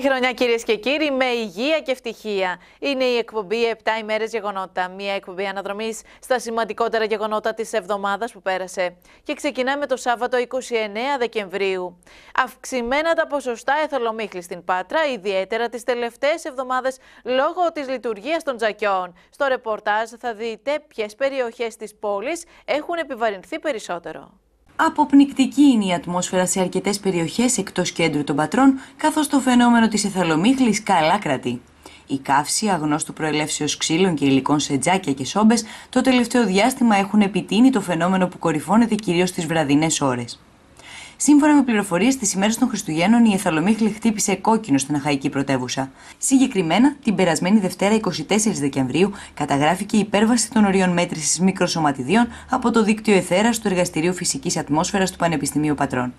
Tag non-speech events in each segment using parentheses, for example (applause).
χρονιά κυρίες και κύριοι, με υγεία και ευτυχία. Είναι η εκπομπή 7 ημέρες γεγονότα. Μια εκπομπή αναδρομής στα σημαντικότερα γεγονότα της εβδομάδας που πέρασε. Και ξεκινάμε το Σάββατο 29 Δεκεμβρίου. Αυξημένα τα ποσοστά εθολομίχλη στην Πάτρα, ιδιαίτερα τις τελευταίες εβδομάδες λόγω της λειτουργίας των τζακιών. Στο ρεπορτάζ θα δείτε ποιες περιοχές της πόλης έχουν επιβαρυνθεί περισσότερο. Αποπνικτική είναι η ατμόσφαιρα σε αρκετές περιοχές εκτός κέντρου των πατρών, καθώς το φαινόμενο της εθαλομίχλη καλά κρατεί. Η καύση αγνώστου προελεύσεως ξύλων και υλικών σε τζάκια και σόμπες το τελευταίο διάστημα έχουν επιτείνει το φαινόμενο που κορυφώνεται κυρίως στις βραδινές ώρες. Σύμφωνα με πληροφορίες, τι ημέρες των Χριστουγέννων η Εθαλομίχλη χτύπησε κόκκινο στην Αχαϊκή πρωτεύουσα. Συγκεκριμένα, την περασμένη Δευτέρα 24 Δεκεμβρίου καταγράφηκε η υπέρβαση των ορίων μέτρησης μικροσωματιδίων από το δίκτυο Εθέρας του Εργαστηρίου Φυσικής Ατμόσφαιρας του Πανεπιστημίου Πατρών.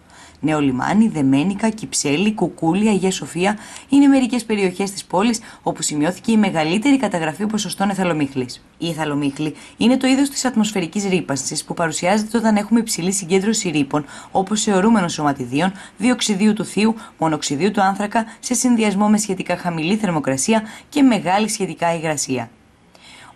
Νέο Λιμάνι, Δεμένικα, Κυψέλη, Κουκούλια, Αγία Σοφία είναι μερικές περιοχές της πόλης όπου σημειώθηκε η μεγαλύτερη καταγραφή ποσοστών εθαλομίχλης. Η εθαλομίχλη είναι το είδος της ατμοσφαιρικής ρήπανσης που παρουσιάζεται όταν έχουμε υψηλή συγκέντρωση ρήπων, όπως αιωρούμενων σωματιδίων, διοξιδίου του θείου, μονοξιδίου του άνθρακα, σε συνδυασμό με σχετικά χαμηλή θερμοκρασία και μεγάλη σχετικά υγρασία.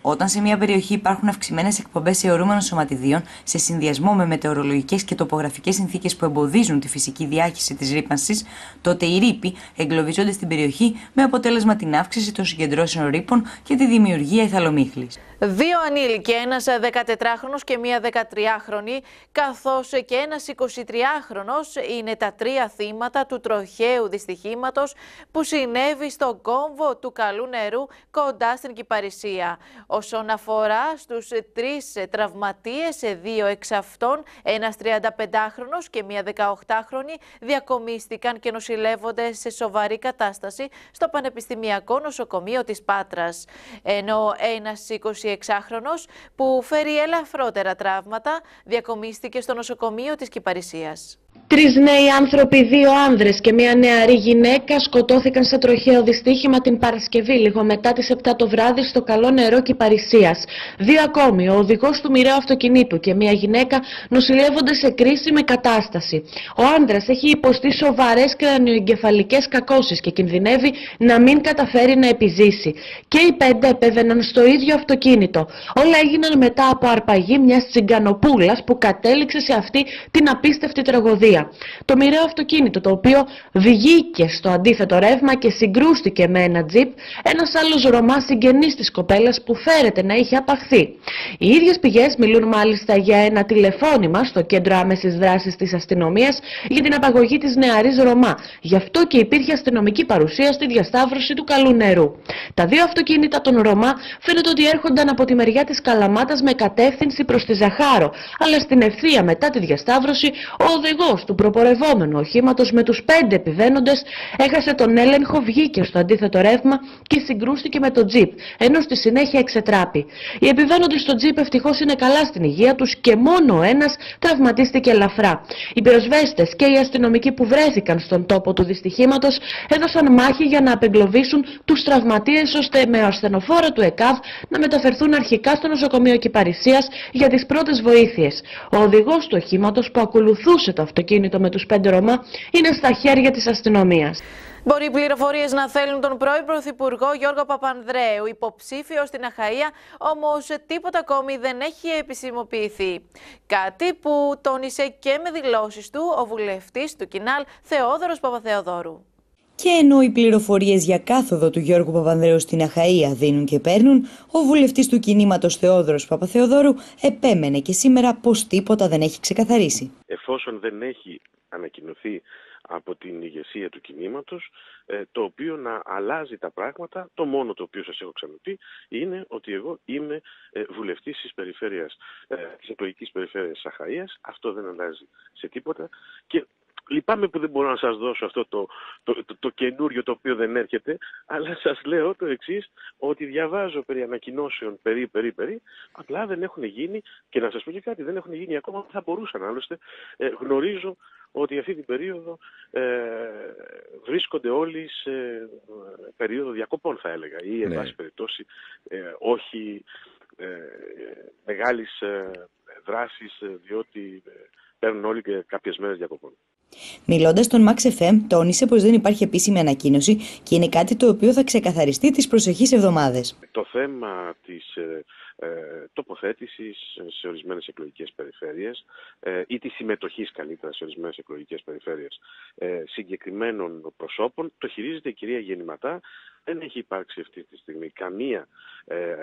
Όταν σε μια περιοχή υπάρχουν αυξημένες εκπομπές αιωρούμενων σωματιδίων σε συνδυασμό με μετεωρολογικές και τοπογραφικές συνθήκες που εμποδίζουν τη φυσική διάχυση της ρήπανσης, τότε οι ρήποι εγκλωβίζονται στην περιοχή με αποτέλεσμα την αύξηση των συγκεντρώσεων ρήπων και τη δημιουργία εθαλομίχλης. Δύο ανήλικοι, ένας 14χρονο και μία 13χρονη, καθώς και ένας 23χρονο είναι τα τρία θύματα του τροχαίου δυστυχήματος που συνέβη στο κόμβο του καλού νερού κοντά στην Κυπαρισία. Όσον αφορά στους τρεις τραυματίες, δύο εξ αυτών, ένας 35χρονο και μία 18χρονη, διακομίστηκαν και νοσηλεύονται σε σοβαρή κατάσταση στο Πανεπιστημιακό Νοσοκομείο της Πάτρας. Ενώ ένας 26χρονος που φέρει ελαφρότερα τραύματα διακομίστηκε στο νοσοκομείο της Κυπαρισίας. Τρεις νέοι άνθρωποι, δύο άνδρες και μια νεαρή γυναίκα σκοτώθηκαν σε τροχαίο δυστύχημα την Παρασκευή λίγο μετά τις 7 το βράδυ στο καλό νερό Κυπαρισίας. Δύο ακόμη, ο οδηγός του μοιραίου αυτοκινήτου και μια γυναίκα νοσηλεύονται σε κρίσιμη κατάσταση. Ο άνδρας έχει υποστεί σοβαρές κρανιοεγκεφαλικές κακώσεις και κινδυνεύει να μην καταφέρει να επιζήσει. Και οι πέντε επέβαιναν στο ίδιο αυτοκίνητο. Όλα έγιναν μετά από αρπαγή μιας τσιγκανοπούλας που κατέληξε σε αυτή την απίστευτη τραγωδία. Το μοιραίο αυτοκίνητο το οποίο βγήκε στο αντίθετο ρεύμα και συγκρούστηκε με ένα τζιπ, ένας άλλος Ρωμά συγγενής της κοπέλας που φέρεται να είχε απαχθεί. Οι ίδιες πηγές μιλούν μάλιστα για ένα τηλεφώνημα στο κέντρο άμεσης δράσης της αστυνομίας για την απαγωγή της νεαρής Ρωμά. Γι' αυτό και υπήρχε αστυνομική παρουσία στη διασταύρωση του καλού νερού. Τα δύο αυτοκίνητα των Ρωμά φαίνεται ότι έρχονταν από τη μεριά της Καλαμάτας με κατεύθυνση προς τη Ζαχάρο, αλλά στην ευθεία μετά τη διασταύρωση ο οδηγός του προπορευόμενου οχήματος με τους πέντε επιβαίνοντες έχασε τον έλεγχο, βγήκε στο αντίθετο ρεύμα και συγκρούστηκε με το τζιπ, ενώ στη συνέχεια εξετράπη. Οι επιβαίνοντες στο τζιπ ευτυχώς είναι καλά στην υγεία τους και μόνο ένας τραυματίστηκε ελαφρά. Οι πυροσβέστες και οι αστυνομικοί που βρέθηκαν στον τόπο του δυστυχήματος έδωσαν μάχη για να απεγκλωβίσουν τους τραυματίες ώστε με ασθενοφόρα του ΕΚΑΒ να μεταφερθούν αρχικά στο νοσοκομείο Κυπαρισίας για τις πρώτες βοήθειες. Ο οδηγός του οχήματος που ακολουθούσε το αυτοκίνητο αυτοκίνητο με τους πέντε Ρωμά είναι στα χέρια της αστυνομίας. Μπορεί οι πληροφορίες να θέλουν τον πρώην Πρωθυπουργό Γιώργο Παπανδρέου, υποψήφιο στην Αχαία, όμως τίποτα ακόμη δεν έχει επισημοποιηθεί. Κάτι που τόνισε και με δηλώσεις του ο βουλευτής του Κινάλ Θεόδωρος Παπαθεοδόρου. Και ενώ οι πληροφορίες για κάθοδο του Γιώργου Παπανδρέου στην Αχαία δίνουν και παίρνουν, ο βουλευτής του κινήματος Θεόδωρος Παπαθεοδόρου επέμενε και σήμερα πως τίποτα δεν έχει ξεκαθαρίσει. Εφόσον δεν έχει ανακοινωθεί από την ηγεσία του κινήματος, ε, το οποίο να αλλάζει τα πράγματα. Το μόνο το οποίο σας έχω ξαναπεί είναι ότι εγώ είμαι ε, βουλευτής της περιφέρειας, ε, της εκλογικής περιφέρειας Σαχαΐας. Αυτό δεν αλλάζει σε τίποτα και Λυπάμαι που δεν μπορώ να σας δώσω αυτό το, το, το, το καινούριο το οποίο δεν έρχεται, αλλά σας λέω το εξής ότι διαβάζω περί ανακοινώσεων, περί, περί, περί, απλά δεν έχουν γίνει και να σας πω και κάτι, δεν έχουν γίνει ακόμα, θα μπορούσαν άλλωστε. Ε, γνωρίζω ότι αυτή την περίοδο ε, βρίσκονται όλοι σε ε, περίοδο διακοπών θα έλεγα ή εν ναι. πάση περιπτώσει ε, όχι ε, μεγάλης ε, δράσης διότι παίρνουν όλοι και κάποιες μέρες διακοπών. Μιλώντας στον Max FM, τόνισε πως δεν υπάρχει επίσημη ανακοίνωση και είναι κάτι το οποίο θα ξεκαθαριστεί τις προσεχείς εβδομάδες. Το θέμα της ε, ε, τοποθέτησης σε ορισμένες εκλογικές περιφέρειες ε, ή τη συμμετοχής καλύτερα σε ορισμένες εκλογικές περιφέρειες ε, συγκεκριμένων προσώπων. Το χειρίζεται η κυρία Γεννηματά δεν έχει υπάρξει αυτή τη στιγμή καμία ε,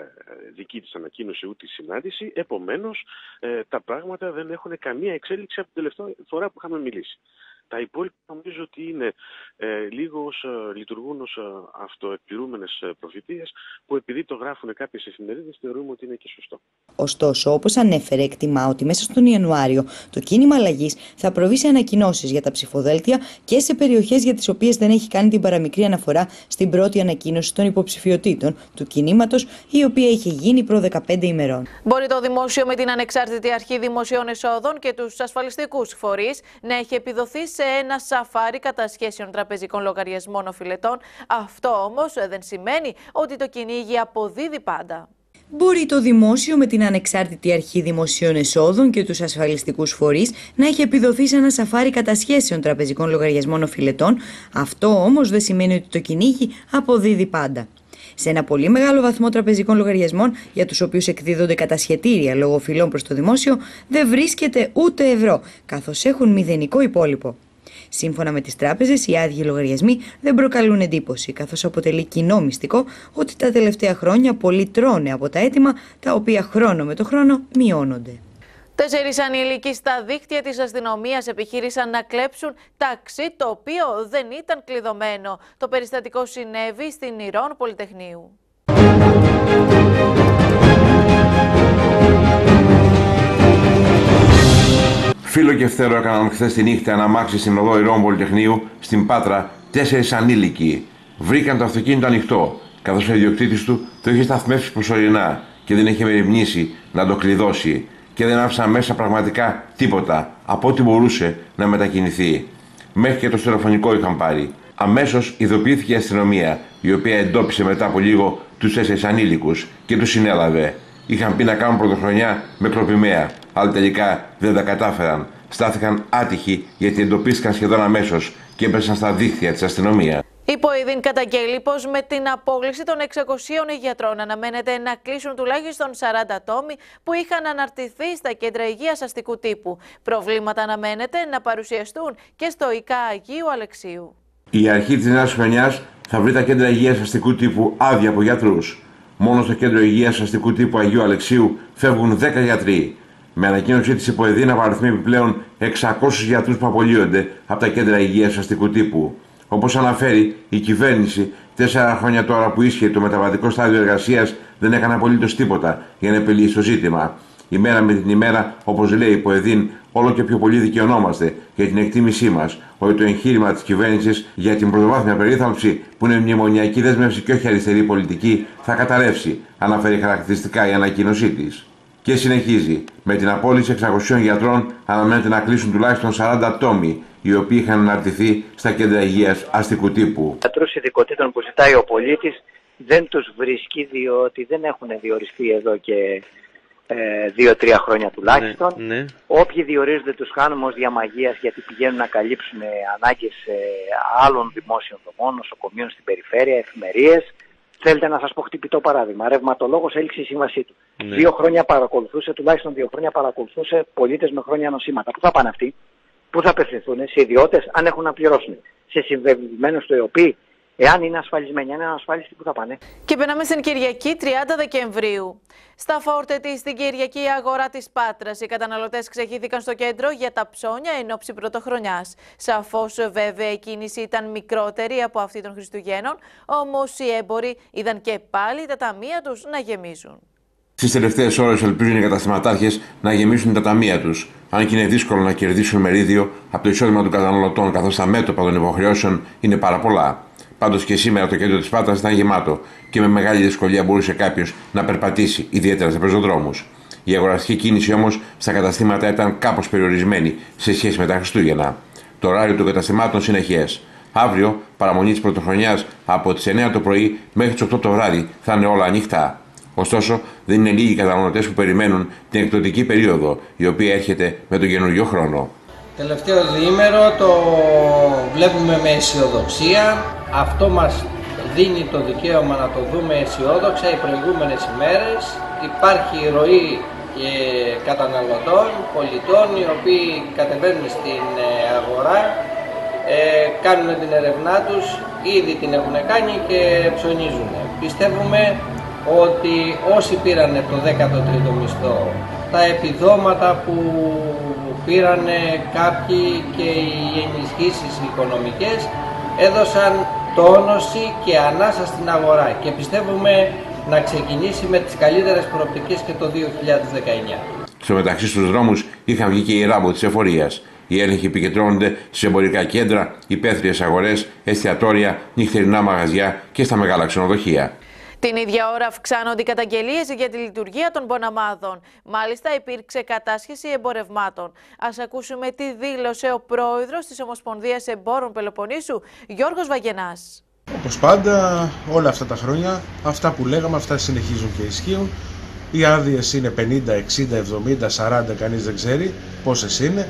δική της ανακοίνωση ούτε συνάντηση, επομένως ε, τα πράγματα δεν έχουν καμία εξέλιξη από την τελευταία φορά που είχαμε μιλήσει. Τα υπόλοιπα νομίζω ότι είναι ε, λίγο ως, ε, λειτουργούν ως ε, αυτοεκπληρούμενες ε, προφητείες που επειδή το γράφουν κάποιες εφημερίδες θεωρούμε ότι είναι και σωστό. Ωστόσο, όπως ανέφερε, εκτιμά ότι μέσα στον Ιανουάριο το κίνημα αλλαγής θα προβεί σε ανακοινώσεις για τα ψηφοδέλτια και σε περιοχές για τις οποίες δεν έχει κάνει την παραμικρή αναφορά στην πρώτη ανακοίνωση των υποψηφιωτήτων του κινήματος, η οποία είχε γίνει προ 15 ημερών. Μπορεί το δημόσιο με την ανεξάρτητη αρχή δημοσίων εσόδων και τους ασφαλιστικούς φορείς να έχει επιδοθεί σε ένα σαφάρι κατασχέσεων τραπεζικών λογαριασμών οφειλετών. Αυτό όμως δεν σημαίνει ότι το κυνήγι αποδίδει πάντα. Μπορεί το δημόσιο με την ανεξάρτητη αρχή δημοσίων εσόδων και τους ασφαλιστικούς φορείς να έχει επιδοθεί σε ένα σαφάρι κατασχέσεων τραπεζικών λογαριασμών οφειλετών, αυτό όμως δεν σημαίνει ότι το κυνήγι αποδίδει πάντα. Σε ένα πολύ μεγάλο βαθμό τραπεζικών λογαριασμών, για τους οποίους εκδίδονται κατασχετήρια λόγω οφειλών προς το δημόσιο, δεν βρίσκεται ούτε ευρώ, καθώς έχουν μηδενικό υπόλοιπο. Σύμφωνα με τις τράπεζες, οι άδειοι λογαριασμοί δεν προκαλούν εντύπωση, καθώς αποτελεί κοινό μυστικό ότι τα τελευταία χρόνια πολλοί τρώνε από τα αίτημα τα οποία χρόνο με το χρόνο μειώνονται. Τέσσερις ανήλικοι στα δίκτυα της αστυνομίας επιχείρησαν να κλέψουν ταξί το οποίο δεν ήταν κλειδωμένο. Το περιστατικό συνέβη στην Ιρών Πολυτεχνείου. Φίλο και φτερό έκαναν χθες τη νύχτα ένα μάξι στην οδό Ιρών Πολυτεχνείου στην Πάτρα τέσσερις ανήλικοι. Βρήκαν το αυτοκίνητο ανοιχτό, καθώς ο ιδιοκτήτης του το είχε σταθμεύσει προσωρινά και δεν είχε μεριμνήσει να το κλειδώσει και δεν άφησαν μέσα πραγματικά τίποτα από ό,τι μπορούσε να μετακινηθεί. Μέχρι και το τηλεφωνικό είχαν πάρει. Αμέσως ειδοποιήθηκε η αστυνομία, η οποία εντόπισε μετά από λίγο τους τέσσερις ανήλικους και τους συνέλαβε. Είχαν πει να κάνουν πρωτοχρονιά με κλοπημαία, αλλά τελικά δεν τα κατάφεραν. Στάθηκαν άτυχοι γιατί εντοπίστηκαν σχεδόν αμέσως και έπεσαν στα δίχτυα της αστυνομίας. Η Ποηδίν καταγγέλει πω με την απόγληση των 600 γιατρών αναμένεται να κλείσουν τουλάχιστον 40 ατόμοι που είχαν αναρτηθεί στα κέντρα υγείας αστικού τύπου. Προβλήματα αναμένεται να παρουσιαστούν και στο ΙΚΑ Αγίου Αλεξίου. Η αρχή της νέας χρονιάς θα βρει τα κέντρα υγείας αστικού τύπου άδεια από γιατρούς. Μόνο στο κέντρο υγείας αστικού τύπου Αγίου Αλεξίου φεύγουν 10 γιατροί. Με ανακοίνωσή της η να παραθμεί επιπλέον 600 γιατρούς που απολύονται από τα κέντρα υγείας αστικού τύπου. Όπως αναφέρει, η κυβέρνηση τέσσερα χρόνια τώρα που ίσχυε το μεταβατικό στάδιο εργασίας δεν έκανε απολύτως τίποτα για να επιλύσει το ζήτημα. Η μέρα με την ημέρα, όπως λέει η Ποεδίν, όλο και πιο πολύ δικαιωνόμαστε για την εκτίμησή μας ότι το εγχείρημα της κυβέρνησης για την πρωτοβάθμια περίθαλψη, που είναι μνημονιακή δέσμευση και όχι αριστερή πολιτική, θα καταρρεύσει, αναφέρει χαρακτηριστικά η ανακοίνωσή της. Και συνεχίζει. Με την απόλυση 600 γιατρών αναμένεται να κλείσουν τουλάχιστον 40 ατόμοι οι οποίοι είχαν αναρτηθεί στα κέντρα υγείας αστικού τύπου. Γιατρούς ειδικοτήτων που ζητάει ο πολίτης δεν τους βρίσκει διότι δεν έχουν διοριστεί εδώ και ε, δύο-τρία χρόνια τουλάχιστον. Ναι, ναι. Όποιοι διορίζονται τους χάνουμε ως διαμαγείας γιατί πηγαίνουν να καλύψουν ε, ανάγκες ε, άλλων δημόσιων δομών, νοσοκομείων στην περιφέρεια, εφημερίες. Θέλετε να σας πω χτυπητό παράδειγμα. Ρευματολόγος έληξε η σύμβασή του. Ναι. Δύο χρόνια παρακολουθούσε, τουλάχιστον δύο χρόνια παρακολουθούσε πολίτες με χρόνια νοσήματα. Πού θα πάνε αυτοί, πού θα απευθυνθούν, σε ιδιώτες, αν έχουν να πληρώσουν; Σε συμβεβλημένους του ΕΟΠΗ, Εάν είναι ασφαλισμένοι, αν είναι ασφάλιστοι, πού θα πάνε; Και περνάμε στην Κυριακή 30 Δεκεμβρίου. Στα φόρτετη στην Κυριακή αγορά της Πάτρας, οι καταναλωτές ξεχύθηκαν στο κέντρο για τα ψώνια εν ώψη πρωτοχρονιάς. Σαφώς, βέβαια, η κίνηση ήταν μικρότερη από αυτή των Χριστουγέννων, όμως οι έμποροι είδαν και πάλι τα ταμεία τους να γεμίζουν. Στις τελευταίες ώρες ελπίζουν οι καταστηματάρχες να γεμίσουν τα ταμεία τους, αν και είναι δύσκολο να κερδίσουν μερίδιο από το εισόδημα των καταναλωτών, καθώς τα μέτωπα των υποχρεώσεων είναι πάρα πολλά. Πάντως και σήμερα το κέντρο της Πάτρας ήταν γεμάτο και με μεγάλη δυσκολία μπορούσε κάποιος να περπατήσει, ιδιαίτερα σε πεζοδρόμους. Η αγοραστική κίνηση όμως στα καταστήματα ήταν κάπως περιορισμένη σε σχέση με τα Χριστούγεννα. Το ωράριο των καταστημάτων συνεχέ. Αύριο, παραμονή της πρωτοχρονιάς από τις 9 το πρωί μέχρι τις 8 το βράδυ θα είναι όλα ανοιχτά. Ωστόσο, δεν είναι λίγοι οι καταναλωτές που περιμένουν την εκδοτική περίοδο, η οποία έρχεται με τον καινούριο χρόνο. Τελευταίο διήμερο το βλέπουμε με αισιοδοξία. Αυτό μας δίνει το δικαίωμα να το δούμε αισιόδοξα οι προηγούμενες ημέρες. Υπάρχει ροή και καταναλωτών, πολιτών, οι οποίοι κατεβαίνουν στην ε, αγορά, ε, κάνουν την ερευνά τους, ήδη την έχουν κάνει και ψωνίζουν. Πιστεύουμε ότι όσοι πήραν το 13ο μισθό, τα επιδόματα που πήραν κάποιοι και οι ενισχύσεις οικονομικές έδωσαν τόνωση και ανάσα στην αγορά και πιστεύουμε να ξεκινήσει με τις καλύτερες προοπτικές και το 2019. Στο μεταξύ στους δρόμους είχαν βγει και η ράμπο της εφορίας. Οι έλεγχοι επικεντρώνονται σε εμπορικά κέντρα, υπαίθριες αγορές, εστιατόρια, νυχτερινά μαγαζιά και στα μεγάλα ξενοδοχεία. Την ίδια ώρα αυξάνονται οι καταγγελίες για τη λειτουργία των ποναμάδων. Μάλιστα, υπήρξε κατάσχεση εμπορευμάτων. Α ακούσουμε τι δήλωσε ο πρόεδρος της Ομοσπονδίας Εμπόρων Πελοποννήσου, Γιώργος Βαγενάς. Όπως πάντα, όλα αυτά τα χρόνια, αυτά που λέγαμε, αυτά συνεχίζουν και ισχύουν. Οι άδειες είναι 50, 60, 70, 40, κανείς δεν ξέρει πόσες είναι.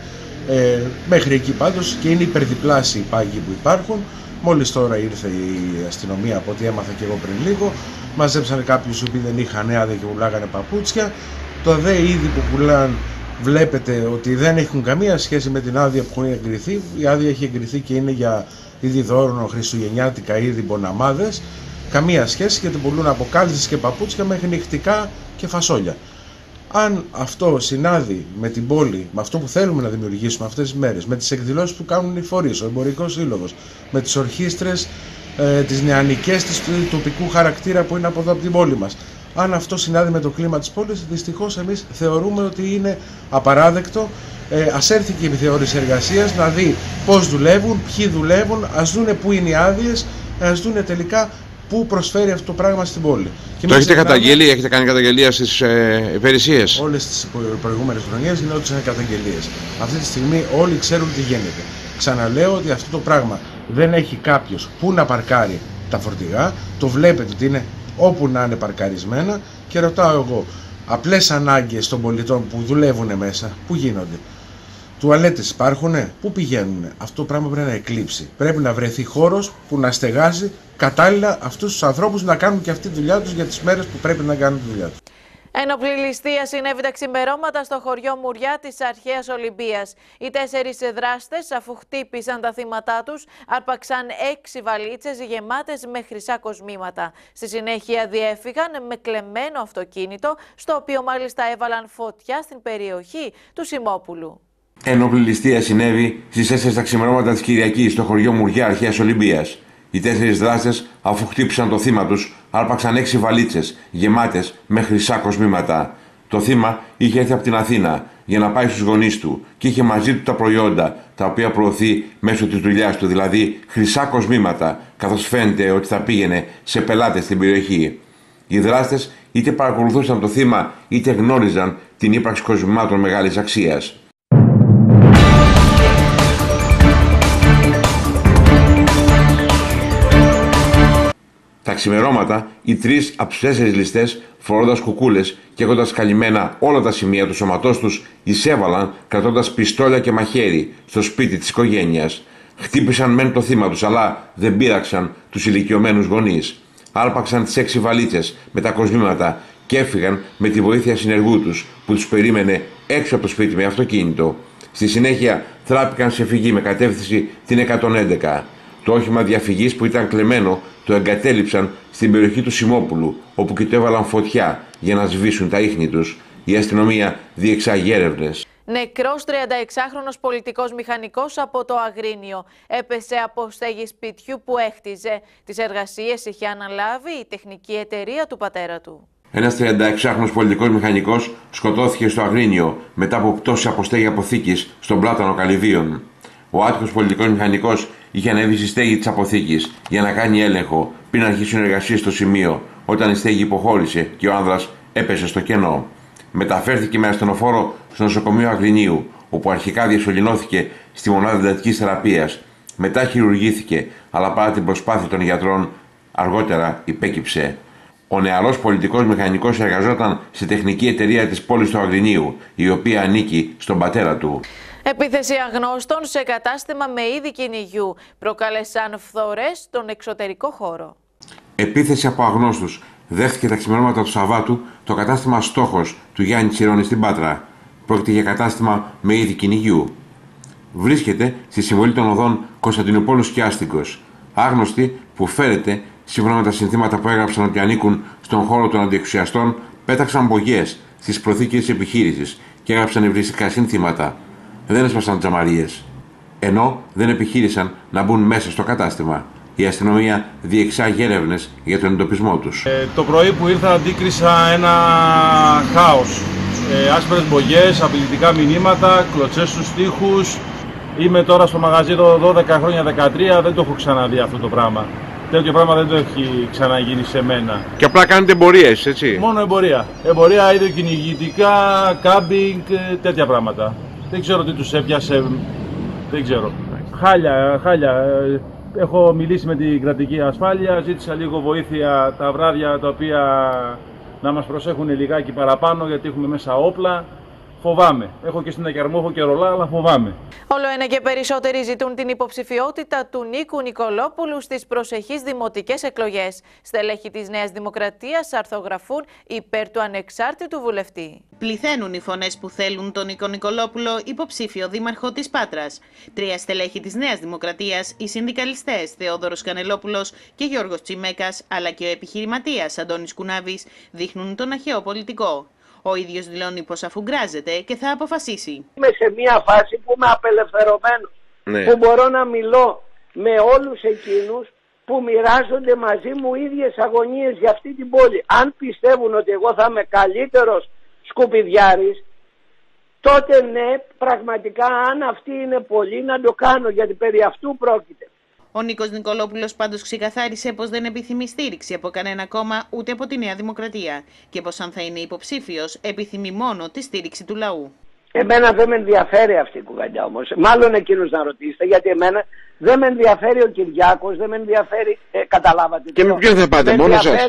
Ε, μέχρι εκεί πάντως και είναι υπερδιπλάσιοι οι πάγοι που υπάρχουν. Μόλις τώρα ήρθε η αστυνομία από ό,τι έμαθα και εγώ πριν λίγο μαζέψανε κάποιους που δεν είχαν άδεια και πουλάγανε παπούτσια. Το δε είδη που πουλάνε βλέπετε ότι δεν έχουν καμία σχέση με την άδεια που έχουν εγκριθεί. Η άδεια έχει εγκριθεί και είναι για είδη δώρων, χριστουγεννιάτικα είδη μποναμάδες. Καμία σχέση γιατί πουλούν από κάλτσες και παπούτσια μέχρι νυχτικά και φασόλια. Αν αυτό συνάδει με την πόλη, με αυτό που θέλουμε να δημιουργήσουμε αυτές τις μέρες, με τις εκδηλώσεις που κάνουν οι φορείς, ο Εμπορικός Σύλλογος, με τις ορχήστρες ε, τις νεανικές της τοπικού χαρακτήρα που είναι από εδώ από την πόλη μας. Αν αυτό συνάδει με το κλίμα της πόλης, δυστυχώς εμείς θεωρούμε ότι είναι απαράδεκτο. Ε, ας έρθει και η επιθεώρηση εργασίας να δει πώς δουλεύουν, ποιοι δουλεύουν, ας δούνε πού είναι οι άδειες, ας δούνε τελικά πού προσφέρει αυτό το πράγμα στην πόλη. Και το έχετε καταγγείλει, έχετε κάνει καταγγελία στις ε, υπηρεσίες; Όλες τις προηγούμενες χρονιές γινόντουσαν καταγγελίες. Αυτή τη στιγμή όλοι ξέρουν τι γίνεται. Ξαναλέω ότι αυτό το πράγμα δεν έχει κάποιος που να παρκάρει τα φορτηγά. Το βλέπετε ότι είναι όπου να είναι παρκαρισμένα και ρωτάω εγώ, απλές ανάγκες των πολιτών που δουλεύουν μέσα, πού γίνονται. Τουαλέτες υπάρχουνε, πού πηγαίνουνε. Αυτό το πράγμα πρέπει να εκλείψει. Πρέπει να βρεθεί χώρος που να στεγάζει κατάλληλα αυτούς τους ανθρώπους να κάνουν και αυτή τη δουλειά τους για τις μέρες που πρέπει να κάνουν τη δουλειά τους. Ένοπλη ληστεία συνέβη τα ξημερώματα στο χωριό Μουριά της Αρχαίας Ολυμπίας. Οι τέσσερις δράστες, αφού χτύπησαν τα θύματά τους, άρπαξαν έξι βαλίτσες γεμάτες με χρυσά κοσμήματα. Στη συνέχεια διέφυγαν με κλεμμένο αυτοκίνητο, στο οποίο μάλιστα έβαλαν φωτιά στην περιοχή του Σιμόπουλου. Ένοπλη ληστεία συνέβη στις 4 τα ξημερώματα της Κυριακής στο χωριό Μουριά Αρχαίας Ολυμπίας. Οι τέσσερις δράστες, αφού χτύπησαν το θύμα τους, άρπαξαν έξι βαλίτσες γεμάτες με χρυσά κοσμήματα. Το θύμα είχε έρθει από την Αθήνα για να πάει στους γονείς του και είχε μαζί του τα προϊόντα τα οποία προωθεί μέσω της δουλειάς του, δηλαδή χρυσά κοσμήματα, καθώς φαίνεται ότι θα πήγαινε σε πελάτες στην περιοχή. Οι δράστες είτε παρακολουθούσαν το θύμα είτε γνώριζαν την ύπαρξη κοσμημάτων μεγάλης αξίας. Τα ξημερώματα, οι τρεις από του τέσσερις ληστές, φορώντας κουκούλες και έχοντας καλυμμένα όλα τα σημεία του σώματός τους, εισέβαλαν κρατώντας πιστόλια και μαχαίρι στο σπίτι της οικογένειας. Χτύπησαν μεν το θύμα τους, αλλά δεν πείραξαν τους ηλικιωμένους γονείς. Άρπαξαν τις έξι βαλίτσες με τα κοσμήματα και έφυγαν με τη βοήθεια συνεργού τους που τους περίμενε έξω από το σπίτι με αυτοκίνητο. Στη συνέχεια θράπηκαν σε φυγή με κατεύθυνση την 111. Το όχημα διαφυγής που ήταν κλεμμένο το εγκατέλειψαν στην περιοχή του Σιμόπουλου, όπου και το έβαλαν φωτιά για να σβήσουν τα ίχνη τους. Η αστυνομία διεξάγει έρευνες. Νεκρός 36χρονο πολιτικός μηχανικός από το Αγρίνιο. Έπεσε από στέγη σπιτιού που έχτιζε. Τις εργασίες είχε αναλάβει η τεχνική εταιρεία του πατέρα του. Ένας 36χρονο πολιτικός μηχανικός σκοτώθηκε στο Αγρίνιο μετά από πτώση από στέγη αποθήκης στον Πλάτανο Καλυβίων. Ο άτυχος πολιτικός μηχανικός είχε ανέβει στη στέγη της αποθήκης για να κάνει έλεγχο πριν αρχίσουν εργασίες στο σημείο, όταν η στέγη υποχώρησε και ο άνδρας έπεσε στο κενό. Μεταφέρθηκε με ασθενοφόρο στο νοσοκομείο Αγρινίου, όπου αρχικά διασωληνώθηκε στη μονάδα εντατικής θεραπείας. Μετά χειρουργήθηκε, αλλά παρά την προσπάθεια των γιατρών, αργότερα υπέκυψε. Ο νεαρός πολιτικός μηχανικός εργαζόταν σε τεχνική εταιρεία της πόλης του Αγρινίου, η οποία ανήκει στον πατέρα του. Επίθεση αγνώστων σε κατάστημα με είδη κυνηγιού προκάλεσαν φθορές στον εξωτερικό χώρο. Επίθεση από αγνώστους. Δέχτηκε τα ξημερώματα του Σαββάτου το κατάστημα Στόχος του Γιάννη Τσιρόνη στην Πάτρα. Πρόκειται για κατάστημα με είδη κυνηγιού. Βρίσκεται στη συμβολή των οδών Κωνσταντινούπολου και Άστικο. Άγνωστοι που φέρεται, σύμφωνα με τα συνθήματα που έγραψαν ότι ανήκουν στον χώρο των αντιεξουσιαστών, πέταξαν μπογιές στις προθήκες της επιχείρησης και έγραψαν ευριστικά σύνθηματα δεν έσπασαν τζαμαρίε. Ενώ δεν επιχείρησαν να μπουν μέσα στο κατάστημα. Η αστυνομία διεξάγει έρευνες για τον εντοπισμό τους. Ε, το πρωί που ήρθα, αντίκρισα ένα χάος. Ε, Άσπρες μπογιές, απειλητικά μηνύματα, κλωτσές στους τοίχου. Είμαι τώρα στο μαγαζί εδώ 12 χρόνια, 13, δεν το έχω ξαναδεί αυτό το πράγμα. Τέτοιο πράγμα δεν το έχει ξαναγίνει σε μένα. Και απλά κάνετε εμπορίες, έτσι. Μόνο εμπορία. Εμπορία, είδε κυνηγητικά, κάμπινγκ, ε, τέτοια πράγματα. Δεν ξέρω τι τους έπιασε, δεν ξέρω. Χάλια, χάλια. Έχω μιλήσει με την κρατική ασφάλεια, ζήτησα λίγο βοήθεια τα βράδια τα οποία να μας προσέχουν λιγάκι παραπάνω γιατί έχουμε μέσα όπλα. Φοβάμαι. Έχω και στην Ακιαρμό, έχω και ρολά, αλλά φοβάμαι. Όλο ένα και περισσότεροι ζητούν την υποψηφιότητα του Νίκου Νικολόπουλου στις προσεχείς δημοτικές εκλογές. Στελέχη της Νέας Δημοκρατίας αρθογραφούν υπέρ του ανεξάρτητου βουλευτή. Πληθαίνουν οι φωνές που θέλουν τον Νίκο Νικολόπουλο υποψήφιο δήμαρχο της Πάτρας. Τρία στελέχη της Νέας Δημοκρατίας, οι συνδικαλιστές Θεόδωρος Κανελόπουλος και Γιώργος Τσιμέκας, αλλά και ο επιχειρηματίας Αντώνης Κουνάβης, δείχνουν τον αρχαίο πολιτικό. Ο ίδιος δηλώνει πως αφουγκράζεται και θα αποφασίσει. Είμαι σε μια φάση που είμαι απελευθερωμένος. Ναι. Που μπορώ να μιλώ με όλους εκείνους που μοιράζονται μαζί μου ίδιες αγωνίες για αυτή την πόλη. Αν πιστεύουν ότι εγώ θα είμαι καλύτερος σκουπιδιάρης, τότε ναι, πραγματικά αν αυτή είναι πολύ να το κάνω γιατί περί αυτού πρόκειται. Ο Νίκος Νικολόπουλος πάντως ξεκαθάρισε πως δεν επιθυμεί στήριξη από κανένα κόμμα ούτε από τη Νέα Δημοκρατία και πως αν θα είναι υποψήφιος επιθυμεί μόνο τη στήριξη του λαού. Εμένα δεν με ενδιαφέρει αυτή η κουβέντα όμως. Μάλλον εκείνου να ρωτήσετε, γιατί εμένα δεν με ενδιαφέρει ο Κυριάκος, δεν με ενδιαφέρει. Ε, καταλάβατε. Και με ποιον θα πάτε, μόνο σας;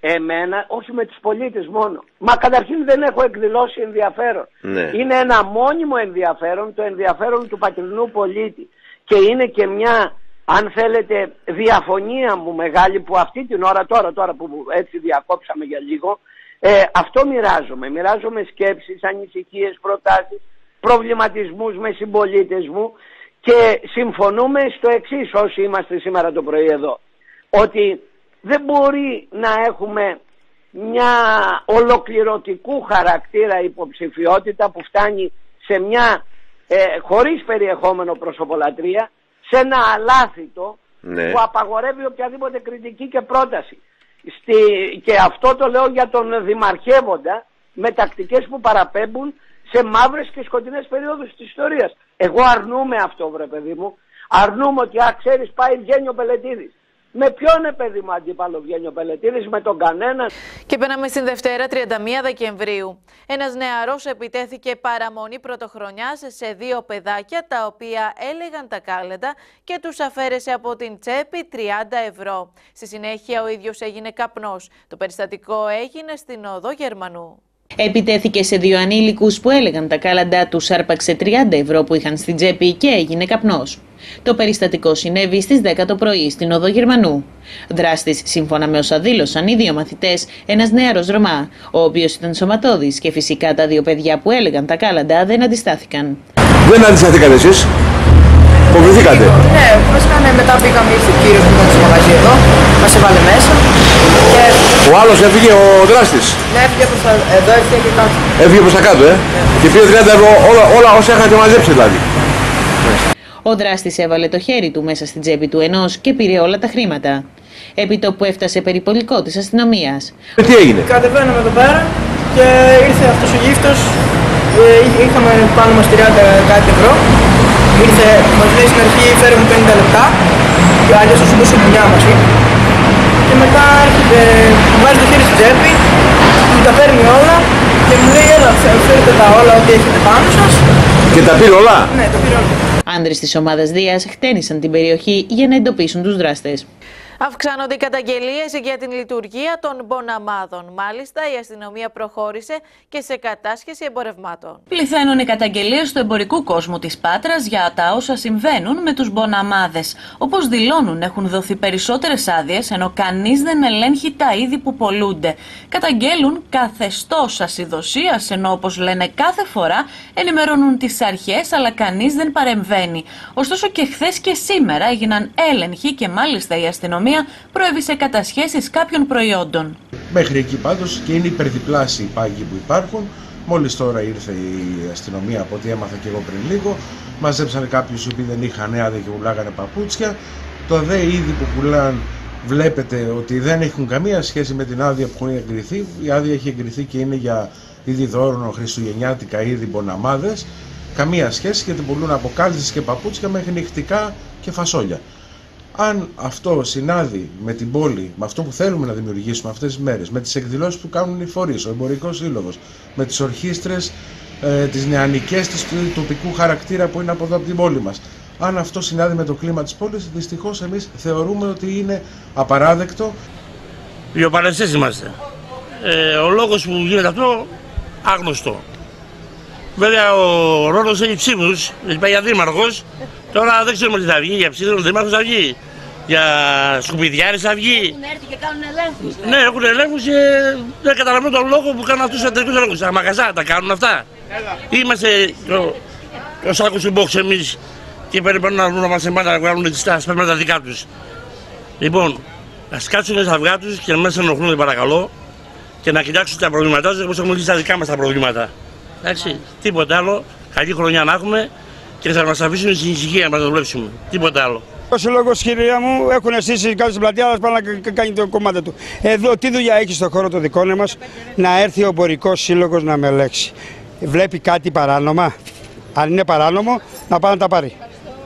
Εμένα, όχι με τους πολίτες μόνο. Μα καταρχήν δεν έχω εκδηλώσει ενδιαφέρον. Ναι. Είναι ένα μόνιμο ενδιαφέρον, το ενδιαφέρον του πατρινού πολίτη. Και είναι και μια αν θέλετε διαφωνία μου μεγάλη που αυτή την ώρα τώρα, τώρα που έτσι διακόψαμε για λίγο ε, αυτό μοιράζομαι. Μοιράζομαι σκέψεις, ανησυχίες, προτάσεις, προβληματισμούς με συμπολίτες μου και συμφωνούμε στο εξής όσοι είμαστε σήμερα το πρωί εδώ. Ότι δεν μπορεί να έχουμε μια ολοκληρωτικού χαρακτήρα υποψηφιότητα που φτάνει σε μια ε, χωρίς περιεχόμενο προσωπολατρία σε ένα αλάθητο ναι. που απαγορεύει οποιαδήποτε κριτική και πρόταση. Στη, και αυτό το λέω για τον δημαρχεύοντα με τακτικές που παραπέμπουν σε μαύρες και σκοτεινές περίοδους της ιστορίας. Εγώ αρνούμαι αυτό βρε παιδί μου. Αρνούμαι ότι α, ξέρεις πάει βγαίνει ο Πελετίδης. Με ποιον παιδί μου αντίπαλο βγαίνει ο Πελετήρης, με τον κανένα. Και πέραμε στην Δευτέρα 31 Δεκεμβρίου. Ένας νεαρός επιτέθηκε παραμονή πρωτοχρονιάς σε δύο παιδάκια τα οποία έλεγαν τα κάλεντα και τους αφαίρεσε από την τσέπη 30 ευρώ. Στη συνέχεια ο ίδιος έγινε καπνός. Το περιστατικό έγινε στην οδό Γερμανού. Επιτέθηκε σε δύο ανήλικους που έλεγαν τα κάλαντά τους, άρπαξε 30 ευρώ που είχαν στην τσέπη και έγινε καπνός. Το περιστατικό συνέβη στις 10 το πρωί στην οδό Γερμανού. Δράστης, σύμφωνα με όσα δήλωσαν οι δύο μαθητές, ένας νεαρός Ρωμά, ο οποίος ήταν σωματώδης και φυσικά τα δύο παιδιά που έλεγαν τα κάλαντα δεν αντιστάθηκαν. Δεν αντισταθήκατε εσείς. Φοβηθήκατε. Ναι, βασικά ναι, μετά πήγαμε ήρθε ο κύριος που ήταν στο μαγαζί εδώ, μας έβαλε μέσα. Και... Ο άλλος έφυγε ο δράστης. Ναι, έφυγε προς τα... εδώ, έφυγε και κάτω. Έφυγε προς τα κάτω, ε. Ναι. Και πήρε 30 ευρώ όλα, όλα όσα είχατε μαζέψει δηλαδή. Ο δράστης έβαλε το χέρι του μέσα στην τσέπη του ενός και πήρε όλα τα χρήματα. Επί το που έφτασε περιπολικό της αστυνομίας. Ε, τι έγινε; Κατεβαίναμε εδώ πέρα και ήρθε αυτός ο γύφτος. Ε, είχαμε πάνω μας 30 κάτι ευρώ Ήρθε, μας λέει στην αρχή φέρουμε 50 λεπτά και αλλιώς θα σου δώσω δουλειά μαζί. Και μετά έρχεται, μου βάζει το χέρι στην τσέπη, μου τα παίρνει όλα και μου λέει έλα φέρετε τα όλα ό,τι έχετε πάνω σας. Και τα πήρε όλα; Ναι, τα πήρε όλα. Άνδρες της ομάδας Δίας χτένισαν την περιοχή για να εντοπίσουν τους δράστες. Αυξάνονται οι καταγγελίες για την λειτουργία των μποναμάδων. Μάλιστα, η αστυνομία προχώρησε και σε κατάσχεση εμπορευμάτων. Πληθαίνουν οι καταγγελίες του εμπορικού κόσμου της Πάτρας για τα όσα συμβαίνουν με τους μποναμάδες. Όπως δηλώνουν, έχουν δοθεί περισσότερες άδειες, ενώ κανείς δεν ελέγχει τα είδη που πολλούνται. Καταγγέλουν καθεστώς ασυδοσίας, ενώ όπως λένε κάθε φορά ενημερώνουν τις αρχές, αλλά κανείς δεν παρεμβαίνει. Ωστόσο και χθες και σήμερα έγιναν έλεγχοι και μάλιστα η αστυνομία προέβη σε κατασχέσεις κάποιων προϊόντων. Μέχρι εκεί πάντως και είναι υπερδιπλάσιοι οι πάγκοι που υπάρχουν. Μόλις τώρα ήρθε η αστυνομία από ό,τι έμαθα και εγώ πριν λίγο. Μαζέψανε κάποιους οι οποίοι δεν είχαν άδεια και πουλάγανε παπούτσια. Το δε είδη που πουλάνε βλέπετε ότι δεν έχουν καμία σχέση με την άδεια που έχουν εγκριθεί. Η άδεια έχει εγκριθεί και είναι για είδη δώρων, χριστουγεννιάτικα, είδη μποναμάδες. Καμία σχέση γιατί πουλούν από κάλτσες και παπούτσια μέχρι νυχτικά και φασόλια. Αν αυτό συνάδει με την πόλη, με αυτό που θέλουμε να δημιουργήσουμε αυτές τις μέρες, με τις εκδηλώσεις που κάνουν οι φορείς, ο εμπορικός σύλλογος, με τις ορχήστρες, ε, τις νεανικές της τοπικού χαρακτήρα που είναι από εδώ από την πόλη μας, αν αυτό συνάδει με το κλίμα της πόλης, δυστυχώς εμείς θεωρούμε ότι είναι απαράδεκτο. Βιοπαλαιστές είμαστε. Ε, ο λόγος που γίνεται αυτό, άγνωστο. Βέβαια ο ρόλος έχει ψήφους, έχει πάει για δήμαρχος, Τώρα δεν ξέρουμε τι θα βγει, για ψήφισμα δεν μάθουν θα βγει. Για σκουπιδιάρες θα βγει. Έχουν έρθει και κάνουν ελέγχους. Ναι, έχουν ελέγχους και δεν καταλαβαίνω τον λόγο που κάνουν αυτούς του εταιρικούς ελέγχους. Τα μαγαζά τα κάνουν αυτά. Είμαστε ο, ο σάκος του box εμείς και περιμένουν να βρουν μας εμά να βγάλουν τα σπέρματα δικά τους. Λοιπόν, ας κάτσουν στα αυγά τους και να μα ενοχλούν, παρακαλώ, και να κοιτάξουν τα προβλήματά τους όπως έχουμε λύσει τα δικά μας τα προβλήματα. Εντάξει, τίποτα άλλο. Καλή χρονιά να έχουμε και θα μας αφήσουν στην ησυχία να το δουλέψουμε. Τίποτα άλλο. Ο συλλόγο, κυρία μου, έχουν στήσει κάτω στην πλατεία, αλλά πάνε να κάνει το κομμάτι του. Εδώ, τι δουλειά έχει στον χώρο το δικό μας να έρθει ο εμπορικός σύλλογος να με ελέγξει. Βλέπει κάτι παράνομα; Αν είναι παράνομο, να πάει να τα πάρει.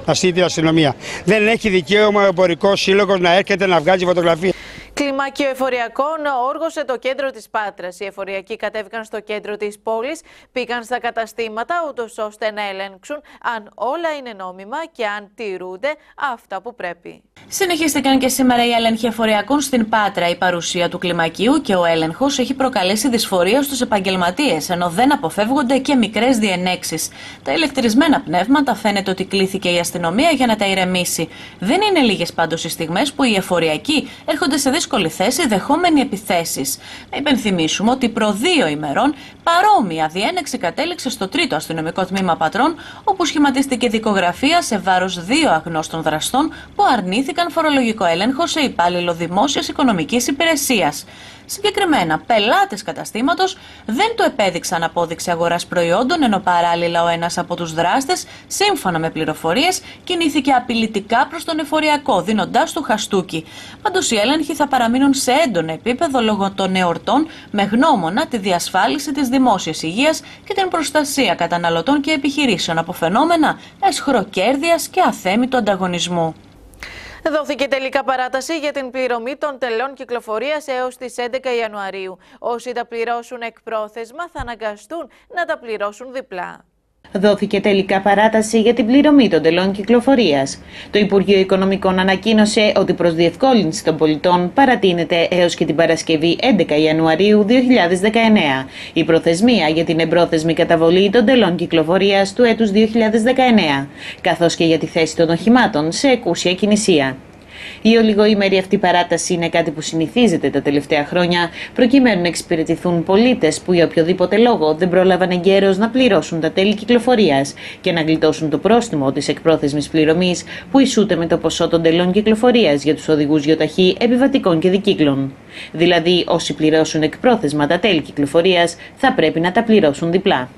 Να στείλει την αστυνομία. Δεν έχει δικαίωμα ο εμπορικός σύλλογος να έρχεται να βγάζει φωτογραφία. Κλιμάκιο εφοριακών όργωσε το κέντρο της Πάτρας. Οι εφοριακοί κατέβηκαν στο κέντρο της πόλης, πήγαν στα καταστήματα ούτως ώστε να ελέγξουν αν όλα είναι νόμιμα και αν τηρούνται αυτά που πρέπει. Συνεχίστηκαν και σήμερα οι έλεγχοι εφοριακών στην Πάτρα. Η παρουσία του κλιμακίου και ο έλεγχος έχει προκαλέσει δυσφορία στους επαγγελματίες, ενώ δεν αποφεύγονται και μικρές διενέξεις. Τα ηλεκτρισμένα πνεύματα φαίνεται ότι κλήθηκε η αστυνομία για να τα ηρεμήσει. Δεν είναι λίγες πάντως οι στιγμές που οι εφοριακοί έρχονται σε δύσκολη θέση δεχόμενοι επιθέσεις. Να υπενθυμίσουμε ότι προ δύο ημερών παρόμοια διένεξη κατέληξε στο τρίτο αστυνομικό τμήμα Πατρών, όπου σχηματίστηκε δικογραφία σε βάρος δύο αγνώστων δραστών που αρνήθηκαν φορολογικό έλεγχο σε υπάλληλο δημόσιας οικονομικής υπηρεσίας. Συγκεκριμένα, πελάτες καταστήματος δεν του επέδειξαν απόδειξη αγοράς προϊόντων, ενώ παράλληλα ο ένας από τους δράστες, σύμφωνα με πληροφορίες, κινήθηκε απειλητικά προς τον εφοριακό, δίνοντάς του χαστούκι. Πάντως οι έλεγχοι θα παραμείνουν σε έντονο επίπεδο λόγω των εορτών, με γνώμονα τη διασφάλιση της δημόσιας υγείας και την προστασία καταναλωτών και επιχειρήσεων από φαινόμενα εσχροκέρδεια και αθέμητου ανταγωνισμού. Δόθηκε τελικά παράταση για την πληρωμή των τελών κυκλοφορίας έως τις 11 Ιανουαρίου. Όσοι τα πληρώσουν εκ πρόθεσμα θα αναγκαστούν να τα πληρώσουν διπλά. Δόθηκε τελικά παράταση για την πληρωμή των τελών κυκλοφορίας. Το Υπουργείο Οικονομικών ανακοίνωσε ότι προς διευκόλυνση των πολιτών παρατείνεται έως και την Παρασκευή 11 Ιανουαρίου 2019 η προθεσμία για την εμπρόθεσμη καταβολή των τελών κυκλοφορίας του έτους 2019, καθώς και για τη θέση των οχημάτων σε εκούσια κινησία. Η ολιγοήμερη αυτή παράταση είναι κάτι που συνηθίζεται τα τελευταία χρόνια, προκειμένου να εξυπηρετηθούν πολίτες που για οποιοδήποτε λόγο δεν πρόλαβαν εγκαίρως να πληρώσουν τα τέλη κυκλοφορίας και να γλιτώσουν το πρόστιμο της εκπρόθεσμης πληρωμής που ισούται με το ποσό των τελών κυκλοφορίας για τους οδηγούς γιοταχή, επιβατικών και δικύκλων. Δηλαδή, όσοι πληρώσουν εκπρόθεσμα τα τέλη κυκλοφορίας θα πρέπει να τα πληρώσουν διπλά.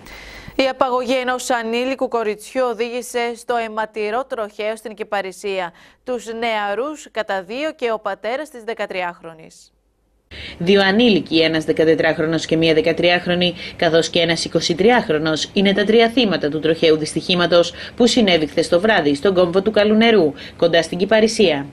Η απαγωγή ενός ανήλικου κοριτσιού οδήγησε στο αιματηρό τροχαίο στην Κυπαρισία. Τους νεαρούς κατά δύο και ο πατέρας της 13χρονη. Δύο ανήλικοι, ένας 14χρονο και μία 13χρονη, καθώς και ένας 23χρονο, είναι τα τρία θύματα του τροχαίου δυστυχήματος που συνέβη χθες το βράδυ στον κόμβο του Καλουνερού, κοντά στην Κυπαρισία.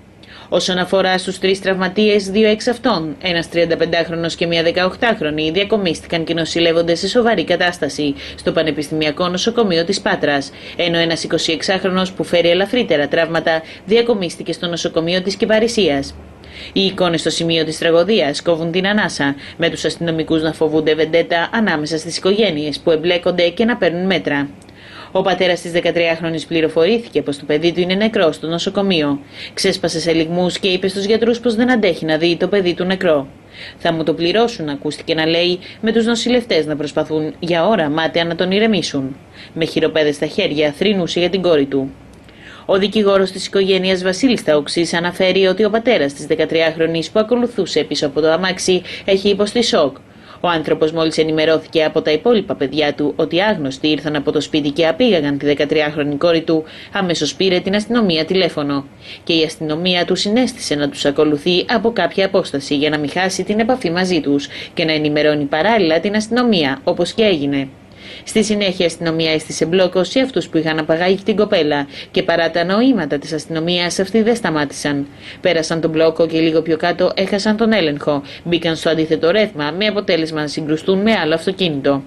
Όσον αφορά στους τρεις τραυματίες, δύο εξ αυτών, ένας 35χρονο και μία 18χρονη, διακομίστηκαν και νοσηλεύονται σε σοβαρή κατάσταση στο Πανεπιστημιακό Νοσοκομείο της Πάτρας, ενώ ένας 26χρονο που φέρει ελαφρύτερα τραύματα διακομίστηκε στο νοσοκομείο της Κυπαρισίας. Οι εικόνες στο σημείο της τραγωδίας κόβουν την ανάσα, με τους αστυνομικούς να φοβούνται βεντέτα ανάμεσα στις οικογένειες που εμπλέκονται και να παίρνουν μέτρα. Ο πατέρας της 13χρονη πληροφορήθηκε πως το παιδί του είναι νεκρό στο νοσοκομείο. Ξέσπασε σε λιγμούς και είπε στους γιατρούς πως δεν αντέχει να δει το παιδί του νεκρό. Θα μου το πληρώσουν, ακούστηκε να λέει, με τους νοσηλευτές να προσπαθούν για ώρα μάταια να τον ηρεμήσουν. Με χειροπέδες στα χέρια θρύνούσε για την κόρη του. Ο δικηγόρος της οικογένειας Βασίλης Ταοξής αναφέρει ότι ο πατέρας της 13χρονη που ακολουθούσε πίσω από το αμάξι έχει υποστεί σοκ. Ο άνθρωπος μόλις ενημερώθηκε από τα υπόλοιπα παιδιά του ότι άγνωστοι ήρθαν από το σπίτι και απήγαγαν τη 13χρονη κόρη του, αμέσως πήρε την αστυνομία τηλέφωνο. Και η αστυνομία του συνέστησε να τους ακολουθεί από κάποια απόσταση για να μην χάσει την επαφή μαζί τους και να ενημερώνει παράλληλα την αστυνομία, όπως και έγινε. Στη συνέχεια, η αστυνομία έστησε μπλόκο σε αυτούς που είχαν απαγάγει την κοπέλα και παρά τα νοήματα της αστυνομίας, αυτοί δεν σταμάτησαν. Πέρασαν τον μπλόκο και λίγο πιο κάτω έχασαν τον έλεγχο. Μπήκαν στο αντίθετο ρεύμα με αποτέλεσμα να συγκρουστούν με άλλο αυτοκίνητο.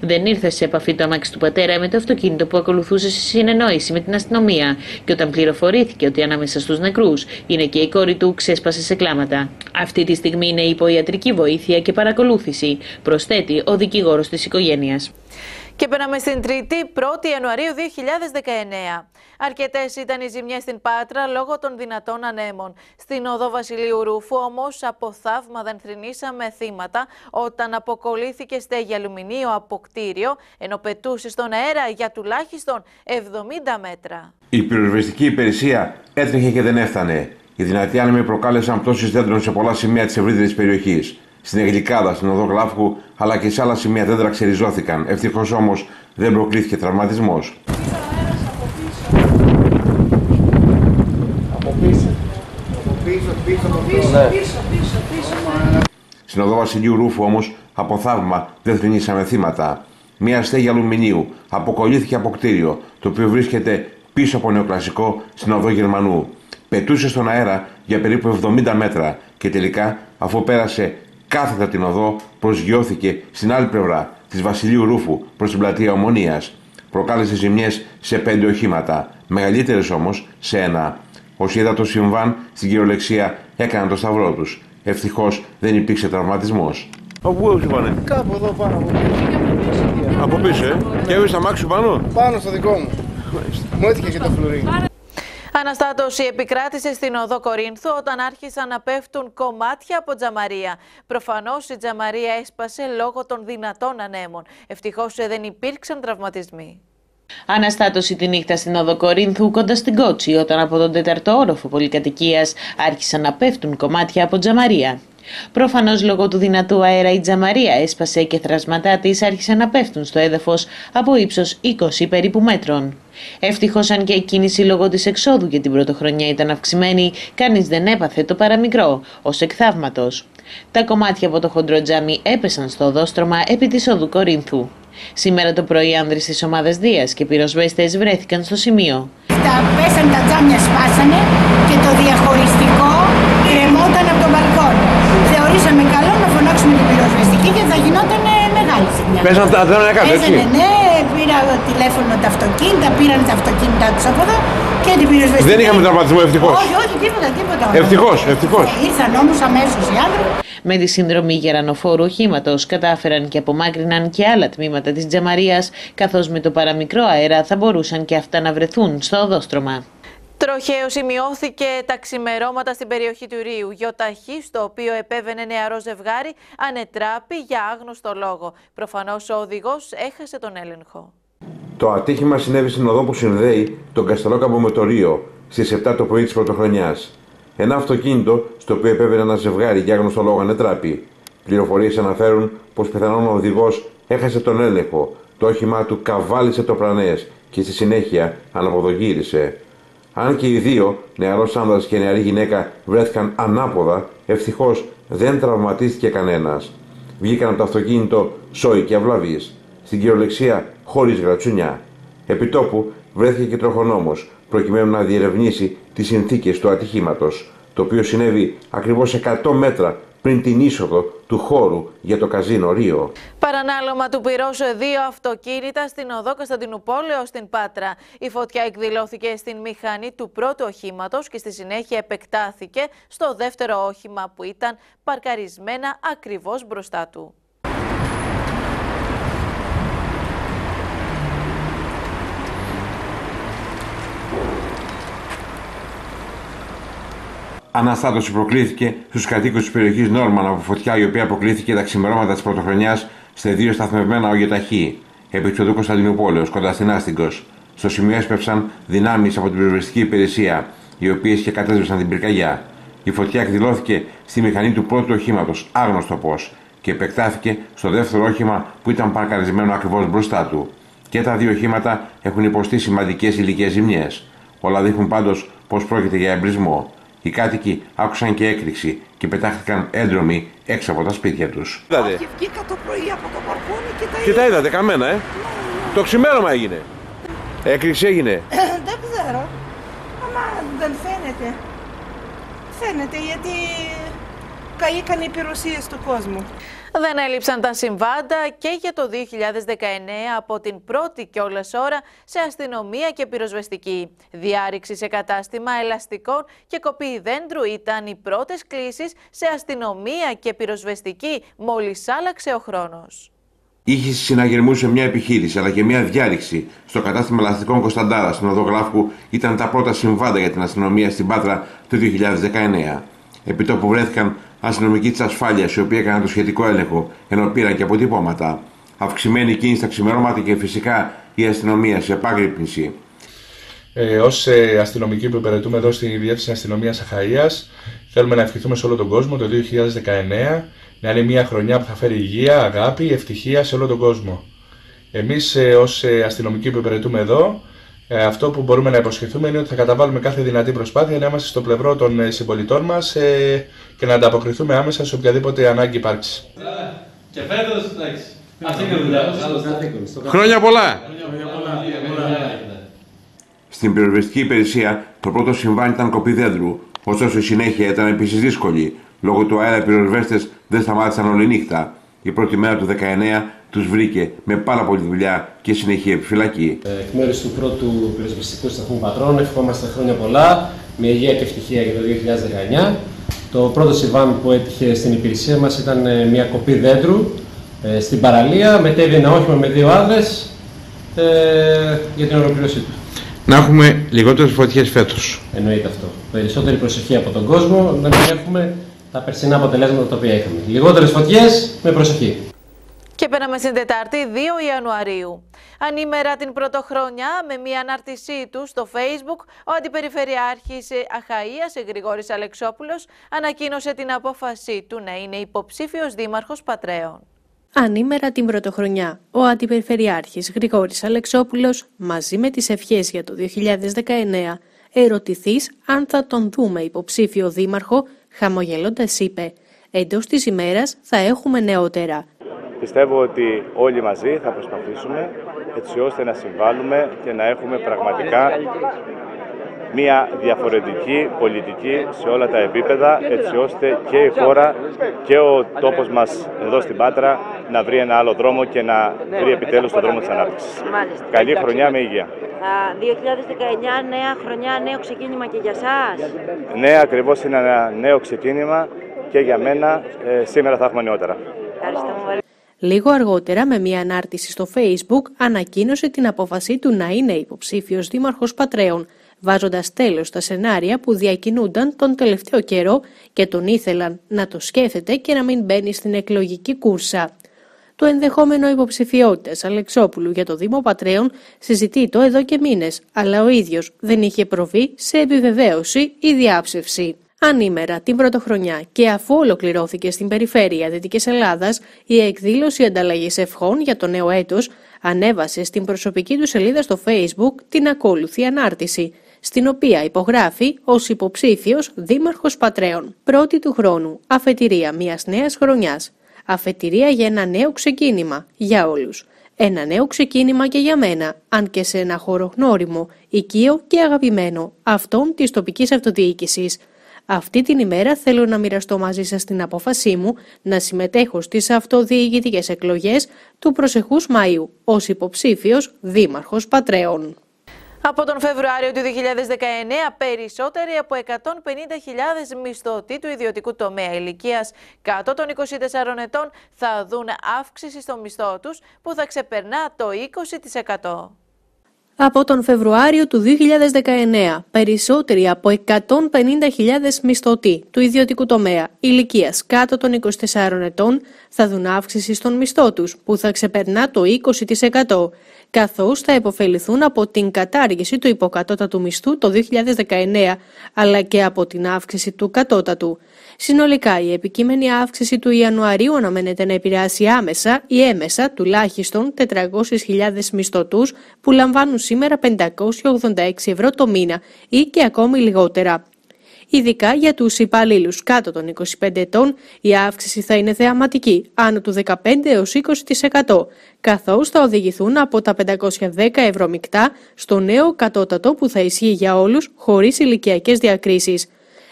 Δεν ήρθε σε επαφή το αμάξι του πατέρα με το αυτοκίνητο που ακολουθούσε σε συνεννόηση με την αστυνομία και όταν πληροφορήθηκε ότι ανάμεσα στους νεκρούς είναι και η κόρη του, ξέσπασε σε κλάματα. Αυτή τη στιγμή είναι υπό ιατρική βοήθεια και παρακολούθηση, προσθέτει ο δικηγόρος της οικογένειας. Και περνάμε στην Τρίτη, 1η Ιανουαρίου 2019. Αρκετές ήταν οι ζημιές στην Πάτρα λόγω των δυνατών ανέμων. Στην οδό Βασιλείου Ρούφου όμως από θαύμα δεν θρυνήσαμε θύματα όταν αποκολλήθηκε στέγη αλουμινίου από κτίριο ενώ πετούσε στον αέρα για τουλάχιστον 70 μέτρα. Η πυροσβεστική υπηρεσία έτρεχε και δεν έφτανε. Οι δυνατοί άνεμοι προκάλεσαν πτώσεις δέντρων σε πολλά σημεία της ευρύτερης περιοχής στην Εγλικάδα, στην οδό Γλάφκου, αλλά και σε άλλα σημεία δέντρα ξεριζώθηκαν. Ευτυχώς όμως δεν προκλήθηκε τραυματισμός. Στην οδό Βασιλείου Ρούφου όμως, από θαύμα δεν θρυνήσαμε θύματα. Μία στέγη αλουμινίου αποκολλήθηκε από κτίριο, το οποίο βρίσκεται πίσω από νεοκλασικό στην οδό Γερμανού. Πετούσε στον αέρα για περίπου 70 μέτρα και τελικά, αφού πέρασε κάθετα την οδό προσγειώθηκε στην άλλη πλευρά της Βασιλείου Ρούφου προς την πλατεία Ομονίας. Προκάλεσε ζημιές σε πέντε οχήματα, μεγαλύτερες όμως σε ένα. Όσοι είδαν το συμβάν στην κυριολεξία έκαναν το σταυρό τους. Ευτυχώς δεν υπήρξε τραυματισμός. Από πού πάνε; Κάπου εδώ πάνω από πίσω. Από πίσω, ε; Και έβρισε αμάξι πάνω; Πάνω στο δικό μου. Μου έτυχε και το φλουρί. Αναστάτωση επικράτησε στην οδό Κορίνθου όταν άρχισαν να πέφτουν κομμάτια από τζαμαρία. Προφανώς η τζαμαρία έσπασε λόγω των δυνατών ανέμων. Ευτυχώς δεν υπήρξαν τραυματισμοί. Αναστάτωση τη νύχτα στην οδό Κορίνθου κοντά στην Κότσι όταν από τον τέταρτο όροφο πολυκατοικίας άρχισαν να πέφτουν κομμάτια από τζαμαρία. Προφανώς λόγω του δυνατού αέρα η τζαμαρία έσπασε και θρασματά της άρχισαν να πέφτουν στο έδαφος από ύψος 20 περίπου μέτρων. Ευτυχώς, αν και η κίνηση λόγω της εξόδου για την πρωτοχρονιά ήταν αυξημένη, κανείς δεν έπαθε το παραμικρό, ως εκθαύματος. Τα κομμάτια από το χοντρό τζάμι έπεσαν στο οδόστρωμα επί της οδού Κορίνθου. Σήμερα το πρωί άνδρες της ομάδας Δίας και πυροσβέστες βρέθηκαν στο σημείο. Τα πέσαν τα τζάμια σπάσανε και το διαχωριστικό κρεμόταν από τον μπαλκόνι. Θεωρήσαμε καλό να φωνάξουμε την πυροσβεστική και θα γινόταν μεγάλη ζημιά. Πέσαν τα δέντρα κάτω, έτσι. ναι, πήρα τηλέφωνο τα αυτοκίνητα, πήραν τα αυτοκίνητα τους από εδώ και την πυροσβεστική. Δεν είχαμε τραυματισμό, ευτυχώς. Όχι, όχι, τίποτα, τίποτα. Ευτυχώς, ευτυχώς. Ήρθαν όμως αμέσως οι άνθρωποι. Με τη συνδρομή γερανοφόρου οχήματος κατάφεραν και απομάκρυναν και άλλα τμήματα της Τζαμαρίας, καθώς με το παραμικρό αέρα θα μπορούσαν και αυτά να βρεθούν στο οδόστρωμα. Τροχαίος σημειώθηκε τα ξημερώματα στην περιοχή του Ρίου. Γιοταχή, στο οποίο επέβαινε νεαρό ζευγάρι, ανετράπη για άγνωστο λόγο. Προφανώς ο οδηγός έχασε τον έλεγχο. Το ατύχημα συνέβη στην οδό που συνδέει τον Καστελόκαμπο με το Ρίο στις 7 το πρωί της Πρωτοχρονιάς. Ένα αυτοκίνητο στο οποίο επέβαινε ένα ζευγάρι για άγνωστο λόγο ανετράπη. Πληροφορίες αναφέρουν πως πιθανόν ο οδηγός έχασε τον έλεγχο. Το όχημά του καβάλισε το πρανέ και στη συνέχεια αναποδογύρισε. Αν και οι δύο, νεαρός άνδρας και νεαρή γυναίκα, βρέθηκαν ανάποδα, ευτυχώς δεν τραυματίστηκε κανένας. Βγήκαν από το αυτοκίνητο σόι και αυλαβεί, στην κυριολεξία χωρίς γρατσουνιά. Επιτόπου βρέθηκε και τροχονόμος, προκειμένου να διερευνήσει τις συνθήκες του ατυχήματος, το οποίο συνέβη ακριβώς 100 μέτρα πριν την είσοδο του χώρου για το καζίνο Ρίο. Παρανάλωμα του πυρός δύο αυτοκίνητα στην οδό Κωνσταντινούπολεω στην Πάτρα. Η φωτιά εκδηλώθηκε στην μηχανή του πρώτου οχήματος και στη συνέχεια επεκτάθηκε στο δεύτερο όχημα που ήταν παρκαρισμένα ακριβώς μπροστά του. Αναστάτωση προκλήθηκε στους κατοίκους της περιοχής Νόρμαν από φωτιά η οποία αποκλήθηκε τα ξημερώματα της Πρωτοχρονιάς σε δύο σταθμευμένα ογεταχή επί του Κωνσταντινούπολεως κοντά στην Άστιγκος. Στο σημείο έσπευσαν δυνάμεις από την πυροσβεστική υπηρεσία, οι οποίες και κατέσβησαν την πυρκαγιά. Η φωτιά εκδηλώθηκε στη μηχανή του πρώτου οχήματος, άγνωστο πώς, και επεκτάθηκε στο δεύτερο όχημα που ήταν παρκαρισμένο ακριβώς μπροστά του. Και τα δύο οχήματα έχουν υποστεί σημαντικές υλικές ζημιές. Όλα δείχνουν πάντως πω πρόκειται για εμπρισμό. Οι κάτοικοι άκουσαν και έκρηξη και πετάχτηκαν έντρομοι έξω από τα σπίτια τους. Όχι, βγήκα το πρωί από το μπαλκόνι και τα είδα. Και τα είδατε καμένα, ε. Ναι. Το ξημέρωμα έγινε. Έκρηξη έγινε. Ε, (clears throat) δεν ξέρω. Αμα δεν φαίνεται. Φαίνεται γιατί καήκαν οι πυροσίες του κόσμου. Δεν έλειψαν τα συμβάντα και για το 2019 από την πρώτη κιόλας ώρα σε αστυνομία και πυροσβεστική. Διάρρηξη σε κατάστημα ελαστικών και κοπή δέντρου ήταν οι πρώτες κλήσεις σε αστυνομία και πυροσβεστική μόλις άλλαξε ο χρόνος. Είχε συναγερμού σε μια επιχείρηση αλλά και μια διάρρηξη στο κατάστημα ελαστικών Κωνσταντάρας στον Οδογράφου ήταν τα πρώτα συμβάντα για την αστυνομία στην Πάτρα το 2019. Επί τόπου βρέθηκαν αστυνομικοί της ασφάλειας, οι οποίοι έκαναν το σχετικό έλεγχο, ενώ πήραν και αποτυπώματα. Αυξημένη κίνηση στα ξημερώματα και φυσικά η αστυνομία σε επάγρυπνηση. Ε, Ω ε, αστυνομικοί που υπηρετούμε εδώ στη Διεύθυνση Αστυνομίας Αχαία, θέλουμε να ευχηθούμε σε όλο τον κόσμο το 2019 να είναι μια χρονιά που θα φέρει υγεία, αγάπη, ευτυχία σε όλο τον κόσμο. Εμείς, ε, ως ε, αστυνομικοί που υπηρετούμε εδώ, ε, αυτό που μπορούμε να υποσχεθούμε είναι ότι θα καταβάλουμε κάθε δυνατή προσπάθεια να είμαστε στο πλευρό των ε, συμπολιτών μας ε, και να ανταποκριθούμε άμεσα σε οποιαδήποτε ανάγκη υπάρξει. Και φέτος, εντάξει. Αυτή είναι η δουλειά. Χρόνια πολλά! Στην πυροσβεστική υπηρεσία το πρώτο συμβάν ήταν κοπή δέντρου, ωστόσο η συνέχεια ήταν επίσης δύσκολη. Λόγω του αέρα οι πυροσβέστες δεν σταμάτησαν όλη νύχτα. Η πρώτη μέρα του 19 τους βρήκε με πάρα πολλή δουλειά και συνεχή επιφυλακή. Ε, εκ μέρους του πρώτου πυροσβεστικού σταθμού Πατρών ευχόμαστε χρόνια πολλά, με υγεία και ευτυχία για το 2019. Το πρώτο συμβάν που έτυχε στην υπηρεσία μας ήταν ε, μια κοπή δέντρου ε, στην παραλία, μετέβη ένα όχημα με δύο άδρες ε, για την ολοκλήρωσή του. Να έχουμε λιγότερες φωτιές φέτος. Εννοείται αυτό. Περισσότερη προσοχή από τον κόσμο, να μην έχουμε τα περσινά αποτελέσματα τα οποία είχαμε. Λιγότερες φωτιές με προσοχή. Και πέραμε στην Τετάρτη 2 Ιανουαρίου. Ανήμερα την πρωτοχρονιά με μια ανάρτησή του στο Facebook, ο Αντιπεριφερειάρχης Αχαΐας Γρηγόρης Αλεξόπουλος ανακοίνωσε την απόφασή του να είναι υποψήφιος δήμαρχος Πατρέων. Ανήμερα την πρωτοχρονιά, ο Αντιπεριφερειάρχης Γρηγόρης Αλεξόπουλος, μαζί με τις ευχές για το 2019, ερωτηθείς αν θα τον δούμε υποψήφιο δήμαρχο, χαμογελώντας είπε «Εντός της ημέρας θα έχουμε νεότερα». Πιστεύω ότι όλοι μαζί θα προσπαθήσουμε έτσι ώστε να συμβάλλουμε και να έχουμε πραγματικά μια διαφορετική πολιτική σε όλα τα επίπεδα έτσι ώστε και η χώρα και ο τόπος μας εδώ στην Πάτρα να βρει ένα άλλο δρόμο και να βρει επιτέλους τον δρόμο της ανάπτυξης. Καλή χρονιά με υγεία. 2019 νέα χρονιά, νέο ξεκίνημα και για σας. Ναι, ακριβώς είναι ένα νέο ξεκίνημα και για μένα ε, σήμερα θα έχουμε νεότερα. Λίγο αργότερα, με μια ανάρτηση στο Facebook, ανακοίνωσε την απόφασή του να είναι υποψήφιος δήμαρχος Πατρέων, βάζοντας τέλος στα σενάρια που διακινούνταν τον τελευταίο καιρό και τον ήθελαν να το σκέφτεται και να μην μπαίνει στην εκλογική κούρσα. Το ενδεχόμενο υποψηφιότητας Αλεξόπουλου για το Δήμο Πατρέων συζητεί το εδώ και μήνες, αλλά ο ίδιος δεν είχε προβεί σε επιβεβαίωση ή διάψευση. Ανήμερα την πρωτοχρονιά και αφού ολοκληρώθηκε στην περιφέρεια Δυτικής Ελλάδας η εκδήλωση ανταλλαγής ευχών για το νέο έτος ανέβασε στην προσωπική του σελίδα στο Facebook την ακόλουθη ανάρτηση, στην οποία υπογράφει ως υποψήφιος Δήμαρχος Πατρέων. Πρώτη του χρόνου, αφετηρία μιας νέας χρονιάς. Αφετηρία για ένα νέο ξεκίνημα, για όλους. Ένα νέο ξεκίνημα και για μένα, αν και σε ένα χώρο γνώριμο, οικείο και αγαπημένο, αυτόν της τοπικής αυτοδιοίκησης Αυτή την ημέρα θέλω να μοιραστώ μαζί σας την απόφασή μου να συμμετέχω στις αυτοδιοικητικές εκλογές του προσεχούς Μαΐου ως υποψήφιος Δήμαρχος Πατρέων. Από τον Φεβρουάριο του 2019, περισσότεροι από 150.000 μισθωτοί του ιδιωτικού τομέα ηλικίας κάτω των 24 ετών θα δουν αύξηση στο μισθό τους που θα ξεπερνά το 20%. Από τον Φεβρουάριο του 2019, περισσότεροι από 150.000 μισθωτοί του ιδιωτικού τομέα ηλικίας κάτω των 24 ετών θα δουν αύξηση στον μισθό τους, που θα ξεπερνά το 20%, καθώς θα επωφεληθούν από την κατάργηση του υποκατώτατου μισθού το 2019, αλλά και από την αύξηση του κατώτατου. Συνολικά, η επικείμενη αύξηση του Ιανουαρίου αναμένεται να επηρεάσει άμεσα ή έμεσα τουλάχιστον 400.000 μισθωτούς που λαμβάνουν σήμερα 586 ευρώ το μήνα ή και ακόμη λιγότερα. Ειδικά για τους υπαλλήλους κάτω των 25 ετών, η αύξηση θα είναι θεαματική, άνω του 15 έως 20%, καθώς θα οδηγηθούν από τα 510 ευρώ μεικτά στο νέο κατώτατο που θα ισχύει για όλους χωρίς ηλικιακές διακρίσεις.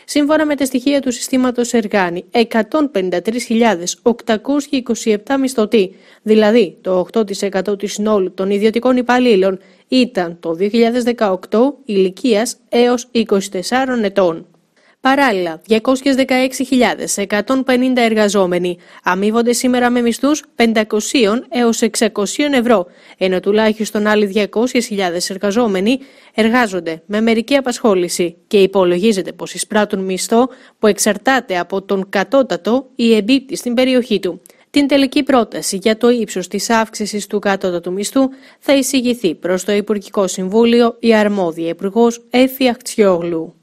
Σύμφωνα με τα στοιχεία του συστήματος Εργάνη, 153.827 μισθωτοί, δηλαδή το 8% του συνόλου των ιδιωτικών υπαλλήλων, ήταν το 2018 ηλικίας έως 24 ετών. Παράλληλα, 216.150 εργαζόμενοι αμείβονται σήμερα με μισθούς 500 έως 600 ευρώ, ενώ τουλάχιστον άλλοι 200.000 εργαζόμενοι εργάζονται με μερική απασχόληση και υπολογίζεται πως εισπράττουν μισθό που εξαρτάται από τον κατώτατο ή εμπίπτει στην περιοχή του. Την τελική πρόταση για το ύψος της αύξησης του κατώτατου μισθού θα εισηγηθεί προς το Υπουργικό Συμβούλιο η αρμόδια Υπουργός Έφη Αχτσιόγλου.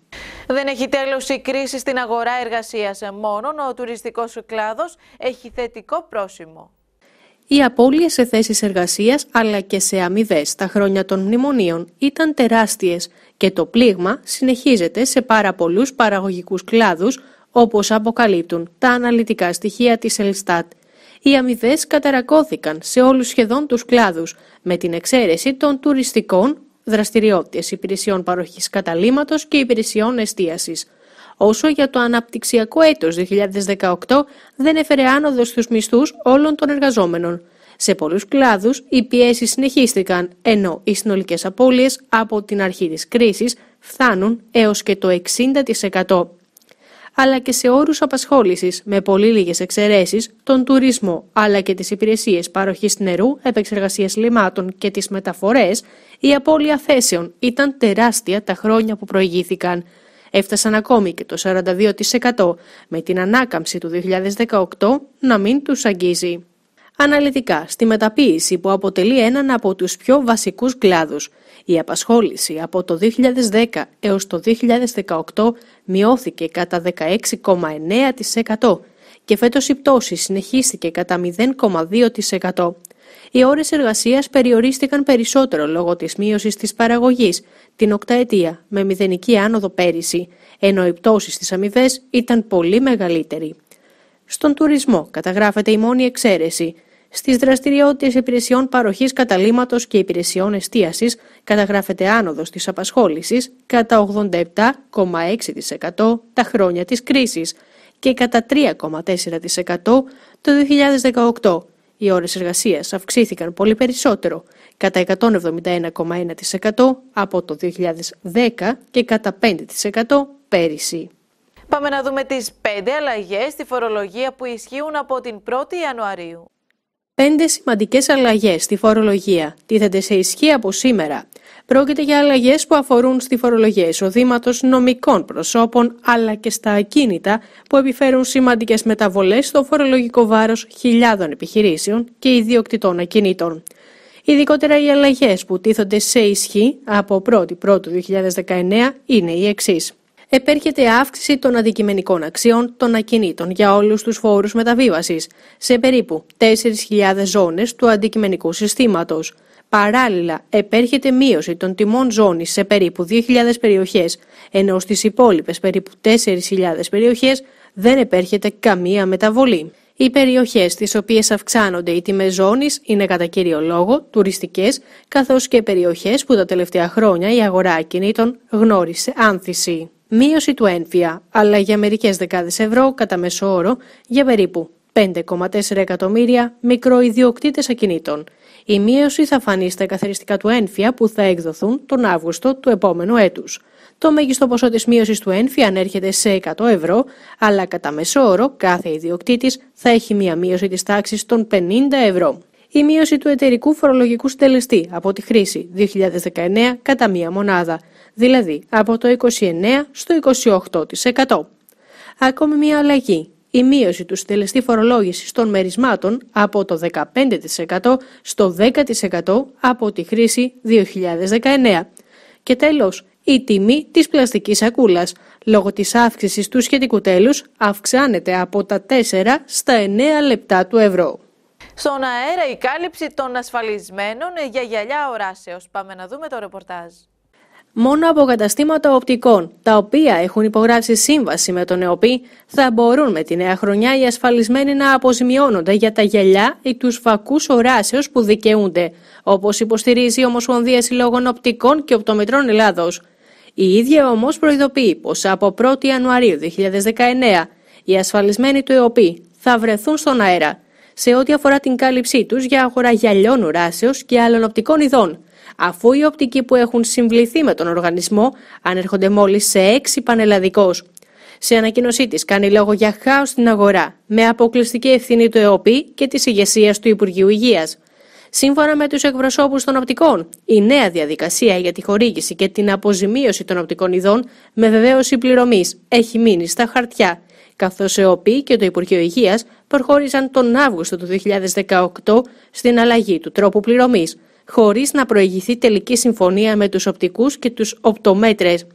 Δεν έχει τέλος η κρίση στην αγορά εργασίας. Μόνο ο τουριστικός κλάδος έχει θετικό πρόσημο. Οι απώλειες σε θέσεις εργασίας αλλά και σε αμοιβές τα χρόνια των μνημονίων ήταν τεράστιες και το πλήγμα συνεχίζεται σε πάρα πολλούς παραγωγικούς κλάδους όπως αποκαλύπτουν τα αναλυτικά στοιχεία της Ελστάτ. Οι αμοιβές καταρακώθηκαν σε όλους σχεδόν τους κλάδους, με την εξαίρεση των τουριστικών, δραστηριότητες υπηρεσιών παροχής καταλήμματος και υπηρεσιών εστίασης. Όσο για το αναπτυξιακό έτος 2018 δεν έφερε άνοδο στους μισθούς όλων των εργαζόμενων. Σε πολλούς κλάδους οι πιέσεις συνεχίστηκαν, ενώ οι συνολικές απώλειες από την αρχή της κρίσης φτάνουν έως και το 60% αλλά και σε όρους απασχόλησης, με πολύ λίγες εξαιρέσεις, τον τουρισμό, αλλά και τις υπηρεσίες παροχής νερού, επεξεργασίας λιμάτων και τις μεταφορές, η απώλεια θέσεων ήταν τεράστια τα χρόνια που προηγήθηκαν. Έφτασαν ακόμη και το 42% με την ανάκαμψη του 2018 να μην τους αγγίζει. Αναλυτικά, στη μεταποίηση που αποτελεί έναν από τους πιο βασικούς κλάδους, η απασχόληση από το 2010 έως το 2018 μειώθηκε κατά 16,9% και φέτος η πτώση συνεχίστηκε κατά 0,2%. Οι ώρες εργασίας περιορίστηκαν περισσότερο λόγω της μείωσης της παραγωγής την οκταετία με μηδενική άνοδο πέρυσι, ενώ η πτώση στις αμοιβές ήταν πολύ μεγαλύτερη. Στον τουρισμό καταγράφεται η μόνη εξαίρεση, Στις δραστηριότητες υπηρεσιών παροχής καταλήμματο και υπηρεσιών εστίασης καταγράφεται άνοδος της απασχόλησης κατά 87,6% τα χρόνια της κρίσης και κατά 3,4% το 2018. Οι ώρες εργασίας αυξήθηκαν πολύ περισσότερο, κατά 171,1% από το 2010 και κατά 5% πέρυσι. Πάμε να δούμε τις πέντε αλλαγές στη φορολογία που ισχύουν από την 1η Ιανουαρίου. Πέντε σημαντικές αλλαγές στη φορολογία τίθενται σε ισχύ από σήμερα. Πρόκειται για αλλαγές που αφορούν στη φορολογία εισοδήματος νομικών προσώπων αλλά και στα ακίνητα που επιφέρουν σημαντικές μεταβολές στο φορολογικό βάρος χιλιάδων επιχειρήσεων και ιδιοκτητών ακινήτων. Ειδικότερα οι αλλαγές που τίθενται σε ισχύ από 1η Πρώτου 2019 είναι οι εξής επέρχεται αύξηση των αντικειμενικών αξιών των ακινήτων για όλους τους φόρους μεταβίβασης σε περίπου 4.000 ζώνες του αντικειμενικού συστήματος. Παράλληλα, επέρχεται μείωση των τιμών ζώνης σε περίπου 2.000 περιοχές, ενώ στις υπόλοιπες περίπου 4.000 περιοχές δεν επέρχεται καμία μεταβολή. Οι περιοχές στις οποίες αυξάνονται οι τιμές ζώνης είναι κατά κύριο λόγο τουριστικές, καθώς και περιοχές που τα τελευταία χρόνια η αγορά ακινήτων γνώρισε άνθηση. Μείωση του ένφια, αλλά για μερικές δεκάδες ευρώ κατά μέσο όρο για περίπου 5,4 εκατομμύρια μικροϊδιοκτήτες ακινήτων. Η μείωση θα φανεί στα καθαριστικά του ένφια που θα εκδοθούν τον Αύγουστο του επόμενου έτους. Το μέγιστο ποσό της μείωσης του ένφια ανέρχεται σε 100 ευρώ, αλλά κατά μέσο όρο κάθε ιδιοκτήτης θα έχει μία μείωση της τάξης των 50 ευρώ. Η μείωση του εταιρικού φορολογικού στελεστή από τη χρήση 2019 κατά μία μονάδα, δηλαδή από το 29% στο 28%. Ακόμη μία αλλαγή η μείωση του στελεστή φορολόγησης των μερισμάτων από το 15% στο 10% από τη χρήση 2019. Και τέλος, η τιμή της πλαστικής σακούλας, λόγω της αύξησης του σχετικού τέλους, αυξάνεται από τα 4 στα 9 λεπτά του ευρώ. Στον αέρα η κάλυψη των ασφαλισμένων για γυαλιά οράσεως. Πάμε να δούμε το ρεπορτάζ μόνο από καταστήματα οπτικών, τα οποία έχουν υπογράψει σύμβαση με τον ΕΟΠΗ, θα μπορούν με τη νέα χρονιά οι ασφαλισμένοι να αποζημιώνονται για τα γυαλιά ή τους φακούς οράσεω που δικαιούνται, όπως υποστηρίζει η Ομοσπονδία Συλλόγων Οπτικών και Οπτομετρών Ελλάδος. Η ίδια όμως προειδοποιεί πως από 1η Ιανουαρίου 2019 οι ασφαλισμένοι του ΕΟΠΗ θα βρεθούν στον αέρα σε ό,τι αφορά την κάλυψή τους για αγορά γυαλιών οράσεω και άλλων οπτικών ειδών αφού οι οπτικοί που έχουν συμβληθεί με τον οργανισμό ανέρχονται μόλις σε έξι πανελλαδικώ. Σε ανακοίνωσή της, κάνει λόγο για χάος στην αγορά, με αποκλειστική ευθύνη του ΕΟΠΗ και της ηγεσίας του Υπουργείου Υγείας. Σύμφωνα με τους εκπροσώπους των οπτικών, η νέα διαδικασία για τη χορήγηση και την αποζημίωση των οπτικών ειδών με βεβαίωση πληρωμής έχει μείνει στα χαρτιά, καθώς ο ΕΟΠΗ και το Υπουργείο Υγείας προχώρησαν τον Αύγουστο του 2018 στην αλλαγή του τρόπου πληρωμής, χωρίς να προηγηθεί τελική συμφωνία με τους οπτικούς και τους οπτομέτρες.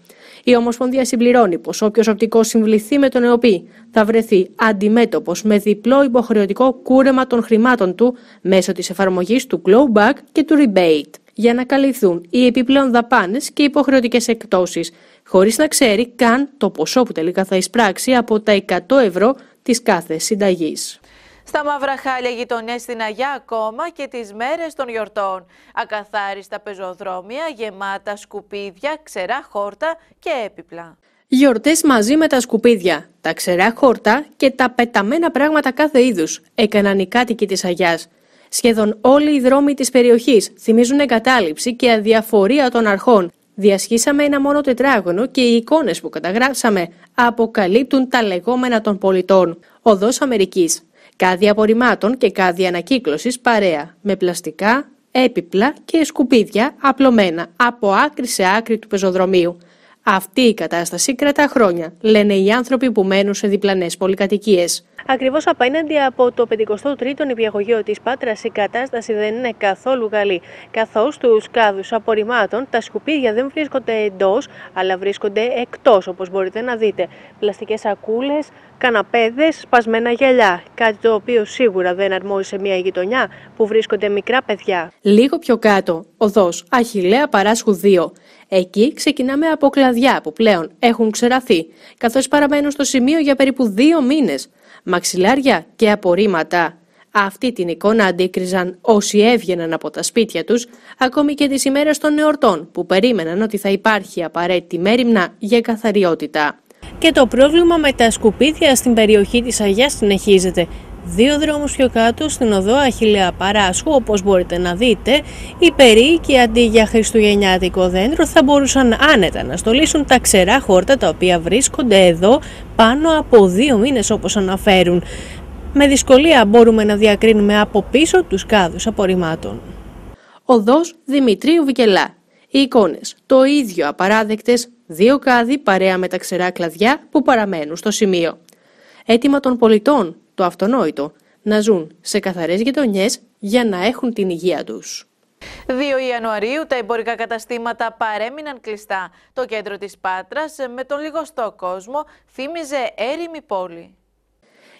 Η Ομοσπονδία συμπληρώνει πως όποιος οπτικός συμβληθεί με τον ΕΟΠΗ θα βρεθεί αντιμέτωπος με διπλό υποχρεωτικό κούρεμα των χρημάτων του μέσω της εφαρμογής του Glowback και του Rebate για να καλυφθούν οι επιπλέον δαπάνες και υποχρεωτικές εκτόσει, χωρίς να ξέρει καν το ποσό που τελικά θα εισπράξει από τα 100 ευρώ της κάθε συνταγής. Στα μαύρα χάλια γειτονιές στην Αγιά ακόμα και τις μέρες των γιορτών. Ακαθάριστα πεζοδρόμια, γεμάτα σκουπίδια, ξερά χόρτα και έπιπλα. Γιορτές μαζί με τα σκουπίδια, τα ξερά χόρτα και τα πεταμένα πράγματα κάθε είδους έκαναν οι κάτοικοι της Αγιάς. Σχεδόν όλοι οι δρόμοι της περιοχής θυμίζουν εγκατάλειψη και αδιαφορία των αρχών. Διασχίσαμε ένα μόνο τετράγωνο και οι εικόνες που καταγράψαμε αποκαλύπτουν τα λεγόμενα των πολιτών. Οδός Αμερικής, κάδια απορριμμάτων και κάδια ανακύκλωσης παρέα, με πλαστικά, έπιπλα και σκουπίδια απλωμένα από άκρη σε άκρη του πεζοδρομίου. Αυτή η κατάσταση κρατά χρόνια, λένε οι άνθρωποι που μένουν σε διπλανές πολυκατοικίες. Ακριβώς απέναντι από το 53ο νηπιαγωγείο της Πάτρας η κατάσταση δεν είναι καθόλου καλή, καθώς στους κάδους απορριμμάτων τα σκουπίδια δεν βρίσκονται εντός, αλλά βρίσκονται εκτός όπως μπορείτε να δείτε. Πλαστικές σακούλες, καναπέδες, σπασμένα γυαλιά, κάτι το οποίο σίγουρα δεν αρμόζει σε μια γειτονιά που βρίσκονται μικρά παιδιά. Λίγο πιο κάτω, οδός Αχιλέα Παράσχου 2. Εκεί ξεκινάμε από κλαδιά που πλέον έχουν ξεραθεί, καθώς παραμένουν στο σημείο για περίπου δύο μήνες μαξιλάρια και απορρίμματα. Αυτή την εικόνα αντίκριζαν όσοι έβγαιναν από τα σπίτια τους, ακόμη και τις ημέρες των εορτών, που περίμεναν ότι θα υπάρχει απαραίτητη μέρημνα για καθαριότητα. Και το πρόβλημα με τα σκουπίδια στην περιοχή της Αγιάς συνεχίζεται. Δύο δρόμους πιο κάτω στην οδό Αχιλέα Παράσχου, όπως μπορείτε να δείτε, οι περίοικοι αντί για χριστουγεννιάτικο δέντρο θα μπορούσαν άνετα να στολίσουν τα ξερά χόρτα τα οποία βρίσκονται εδώ πάνω από δύο μήνες όπως αναφέρουν. Με δυσκολία μπορούμε να διακρίνουμε από πίσω τους κάδους απορριμμάτων. Οδός Δημητρίου Βικελά. Οι εικόνες, το ίδιο απαράδεκτες, δύο κάδοι παρέα με τα ξερά κλαδιά που παραμένουν στο σημείο. Έτοιμα των πολιτών το αυτονόητο, να ζουν σε καθαρές γειτονιές για να έχουν την υγεία τους. 2 Ιανουαρίου τα εμπορικά καταστήματα παρέμειναν κλειστά. Το κέντρο της Πάτρας με τον λιγοστό κόσμο θύμιζε έρημη πόλη.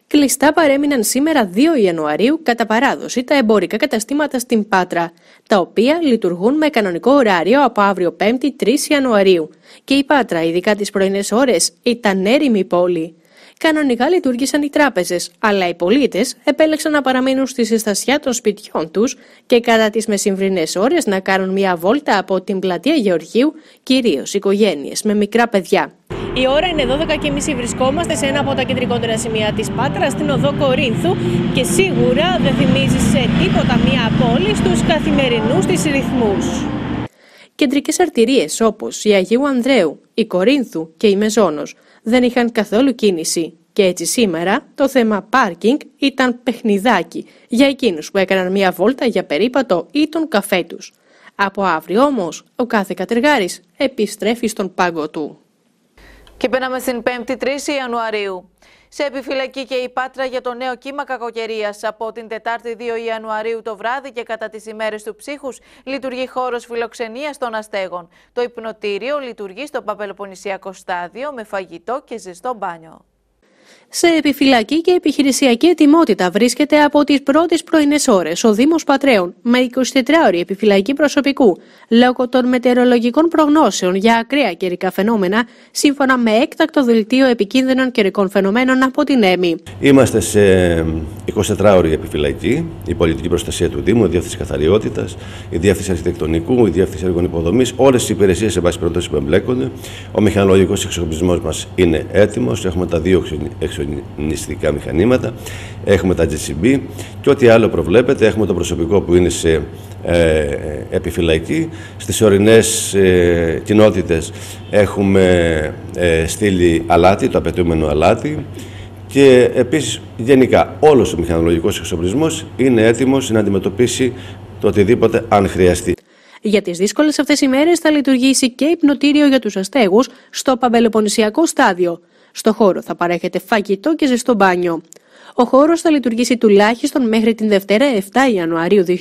Κλειστά παρέμειναν σήμερα 2 Ιανουαρίου κατά παράδοση τα εμπορικά καταστήματα στην Πάτρα, τα οποία λειτουργούν με κανονικό ωράριο από αύριο 5η 3 Ιανουαρίου. Και η Πάτρα, ειδικά τις πρωινές ώρες, ήταν έρημη πόλη. Κανονικά λειτουργήσαν οι τράπεζες, αλλά οι πολίτες επέλεξαν να παραμείνουν στη συστασιά των σπιτιών τους και κατά τις μεσημβρινές ώρες να κάνουν μια βόλτα από την πλατεία Γεωργίου, κυρίως οικογένειες με μικρά παιδιά. Η ώρα είναι 12.30. Βρισκόμαστε σε ένα από τα κεντρικότερα σημεία της Πάτρας, στην οδό Κορίνθου, και σίγουρα δεν θυμίζεις σε τίποτα μία πόλη στους καθημερινούς της ρυθμούς. Κεντρικές αρτηρίες όπως η Αγίου Ανδρέου, η Κορίνθου και η Μεζόνος δεν είχαν καθόλου κίνηση. Και έτσι σήμερα το θέμα πάρκινγκ ήταν παιχνιδάκι για εκείνους που έκαναν μία βόλτα για περίπατο ή τον καφέ τους. Από αύριο όμως ο κάθε κατεργάρης επιστρέφει στον πάγκο του. Και μπαίναμε στην 5η 3 Ιανουαρίου. Σε επιφυλακή και η Πάτρα για το νέο κύμα κακοκαιρίας. Από την Τετάρτη 2 Ιανουαρίου το βράδυ και κατά τις ημέρες του ψύχους λειτουργεί χώρος φιλοξενίας των αστέγων. Το υπνοτήριο λειτουργεί στο Παπελοποννησιακό στάδιο με φαγητό και ζεστό μπάνιο σε επιφυλακή και επιχειρησιακή ετοιμότητα βρίσκεται από τις πρώτες πρωινές ώρες ο Δήμος Πατρέων με 24ωρη επιφυλακή προσωπικού λόγω των μετεωρολογικών προγνώσεων για ακραία καιρικά φαινόμενα σύμφωνα με έκτακτο δελτίο επικίνδυνων καιρικών φαινομένων από την ΕΜΗ. Είμαστε σε 24ωρη επιφυλακή, η πολιτική προστασία του Δήμου, η διεύθυνση καθαριότητας, η διεύθυνση αρχιτεκτονικού, η διεύθυνση έργων υποδομής, όλες οι υπηρεσίες σε βάση περιπτώσει που εμπλέκονται. Ο μηχανολογικός εξοπλισμός μας είναι έτοιμος, έχουμε τα δύο εξονιστικά μηχανήματα, έχουμε τα GCB και ό,τι άλλο προβλέπεται. Έχουμε το προσωπικό που είναι σε ε, επιφυλακή. Στις ορεινές ε, κοινότητες έχουμε ε, στείλει αλάτι, το απαιτούμενο αλάτι και επίσης γενικά όλος ο μηχανολογικός εξοπλισμός είναι έτοιμος να αντιμετωπίσει το οτιδήποτε αν χρειαστεί. Για τις δύσκολες αυτές ημέρες θα λειτουργήσει και υπνοτήριο για τους αστέγους στο παμπελοποννησιακό στάδιο. Στο χώρο θα παρέχεται φαγητό και ζεστό μπάνιο. Ο χώρος θα λειτουργήσει τουλάχιστον μέχρι την Δευτέρα 7 Ιανουαρίου 2019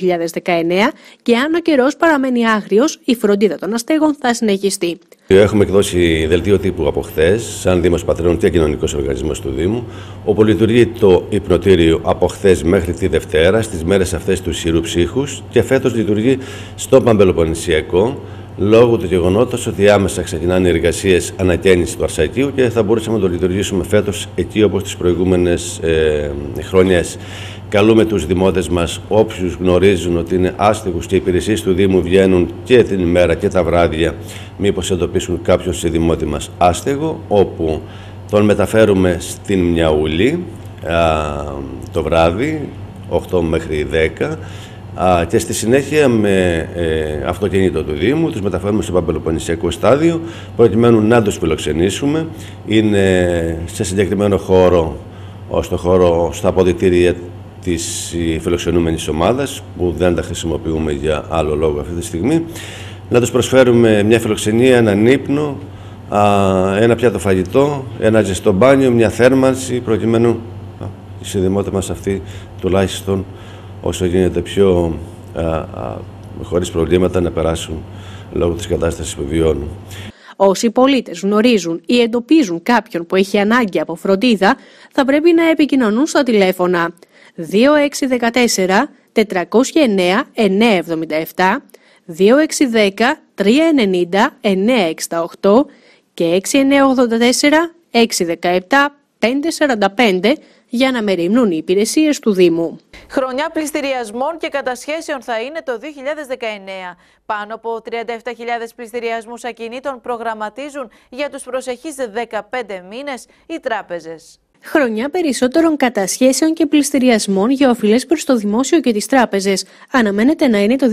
και αν ο καιρός παραμένει άγριος, η φροντίδα των αστέγων θα συνεχιστεί. Έχουμε εκδώσει δελτίο τύπου από χθες, σαν Δήμος Πατρών και κοινωνικός οργανισμός του Δήμου, όπου λειτουργεί το υπνοτήριο από χθες μέχρι τη Δευτέρα, στις μέρες αυτές του ισχυρού ψύχους και φέτος λειτουργεί στο Παμπελοποννησιακό, λόγω του γεγονότος ότι άμεσα ξεκινάνε οι εργασίες ανακαίνιση του Αρσακίου και θα μπορούσαμε να το λειτουργήσουμε φέτος εκεί όπως τις προηγούμενες ε, χρονιές. Καλούμε τους δημότες μας, όποιους γνωρίζουν ότι είναι άστεγους και οι υπηρεσίες του Δήμου βγαίνουν και την ημέρα και τα βράδια, μήπως εντοπίσουν κάποιον στη δημότη μας άστεγο, όπου τον μεταφέρουμε στην Μιαούλη το βράδυ, 8 μέχρι 10, και στη συνέχεια με ε, αυτοκίνητο του Δήμου τους μεταφέρουμε στο Παπελοποννησιακό στάδιο προκειμένου να τους φιλοξενήσουμε. Είναι σε συγκεκριμένο χώρο, στο χώρο στα αποδητήρια της φιλοξενούμενης ομάδας που δεν τα χρησιμοποιούμε για άλλο λόγο αυτή τη στιγμή. Να τους προσφέρουμε μια φιλοξενία, έναν ύπνο, ένα πιάτο φαγητό, ένα ζεστό μπάνιο, μια θέρμανση προκειμένου η συνδημότητα μας αυτή τουλάχιστον όσο γίνεται πιο α, α, χωρίς προβλήματα να περάσουν λόγω της κατάστασης που βιώνουν. Όσοι πολίτες γνωρίζουν ή εντοπίζουν κάποιον που έχει ανάγκη από φροντίδα, θα πρέπει να επικοινωνούν στα τηλέφωνα 2614 409 977, 2610 390 968 και 6984 617 545 για να μεριμνούν οι υπηρεσίες του Δήμου. Χρονιά πληστηριασμών και κατασχέσεων θα είναι το 2019. Πάνω από 37.000 πληστηριασμούς ακινήτων προγραμματίζουν για τους προσεχείς 15 μήνες οι τράπεζες. Χρονιά περισσότερων κατασχέσεων και πληστηριασμών για οφειλές προς το δημόσιο και τις τράπεζες αναμένεται να είναι το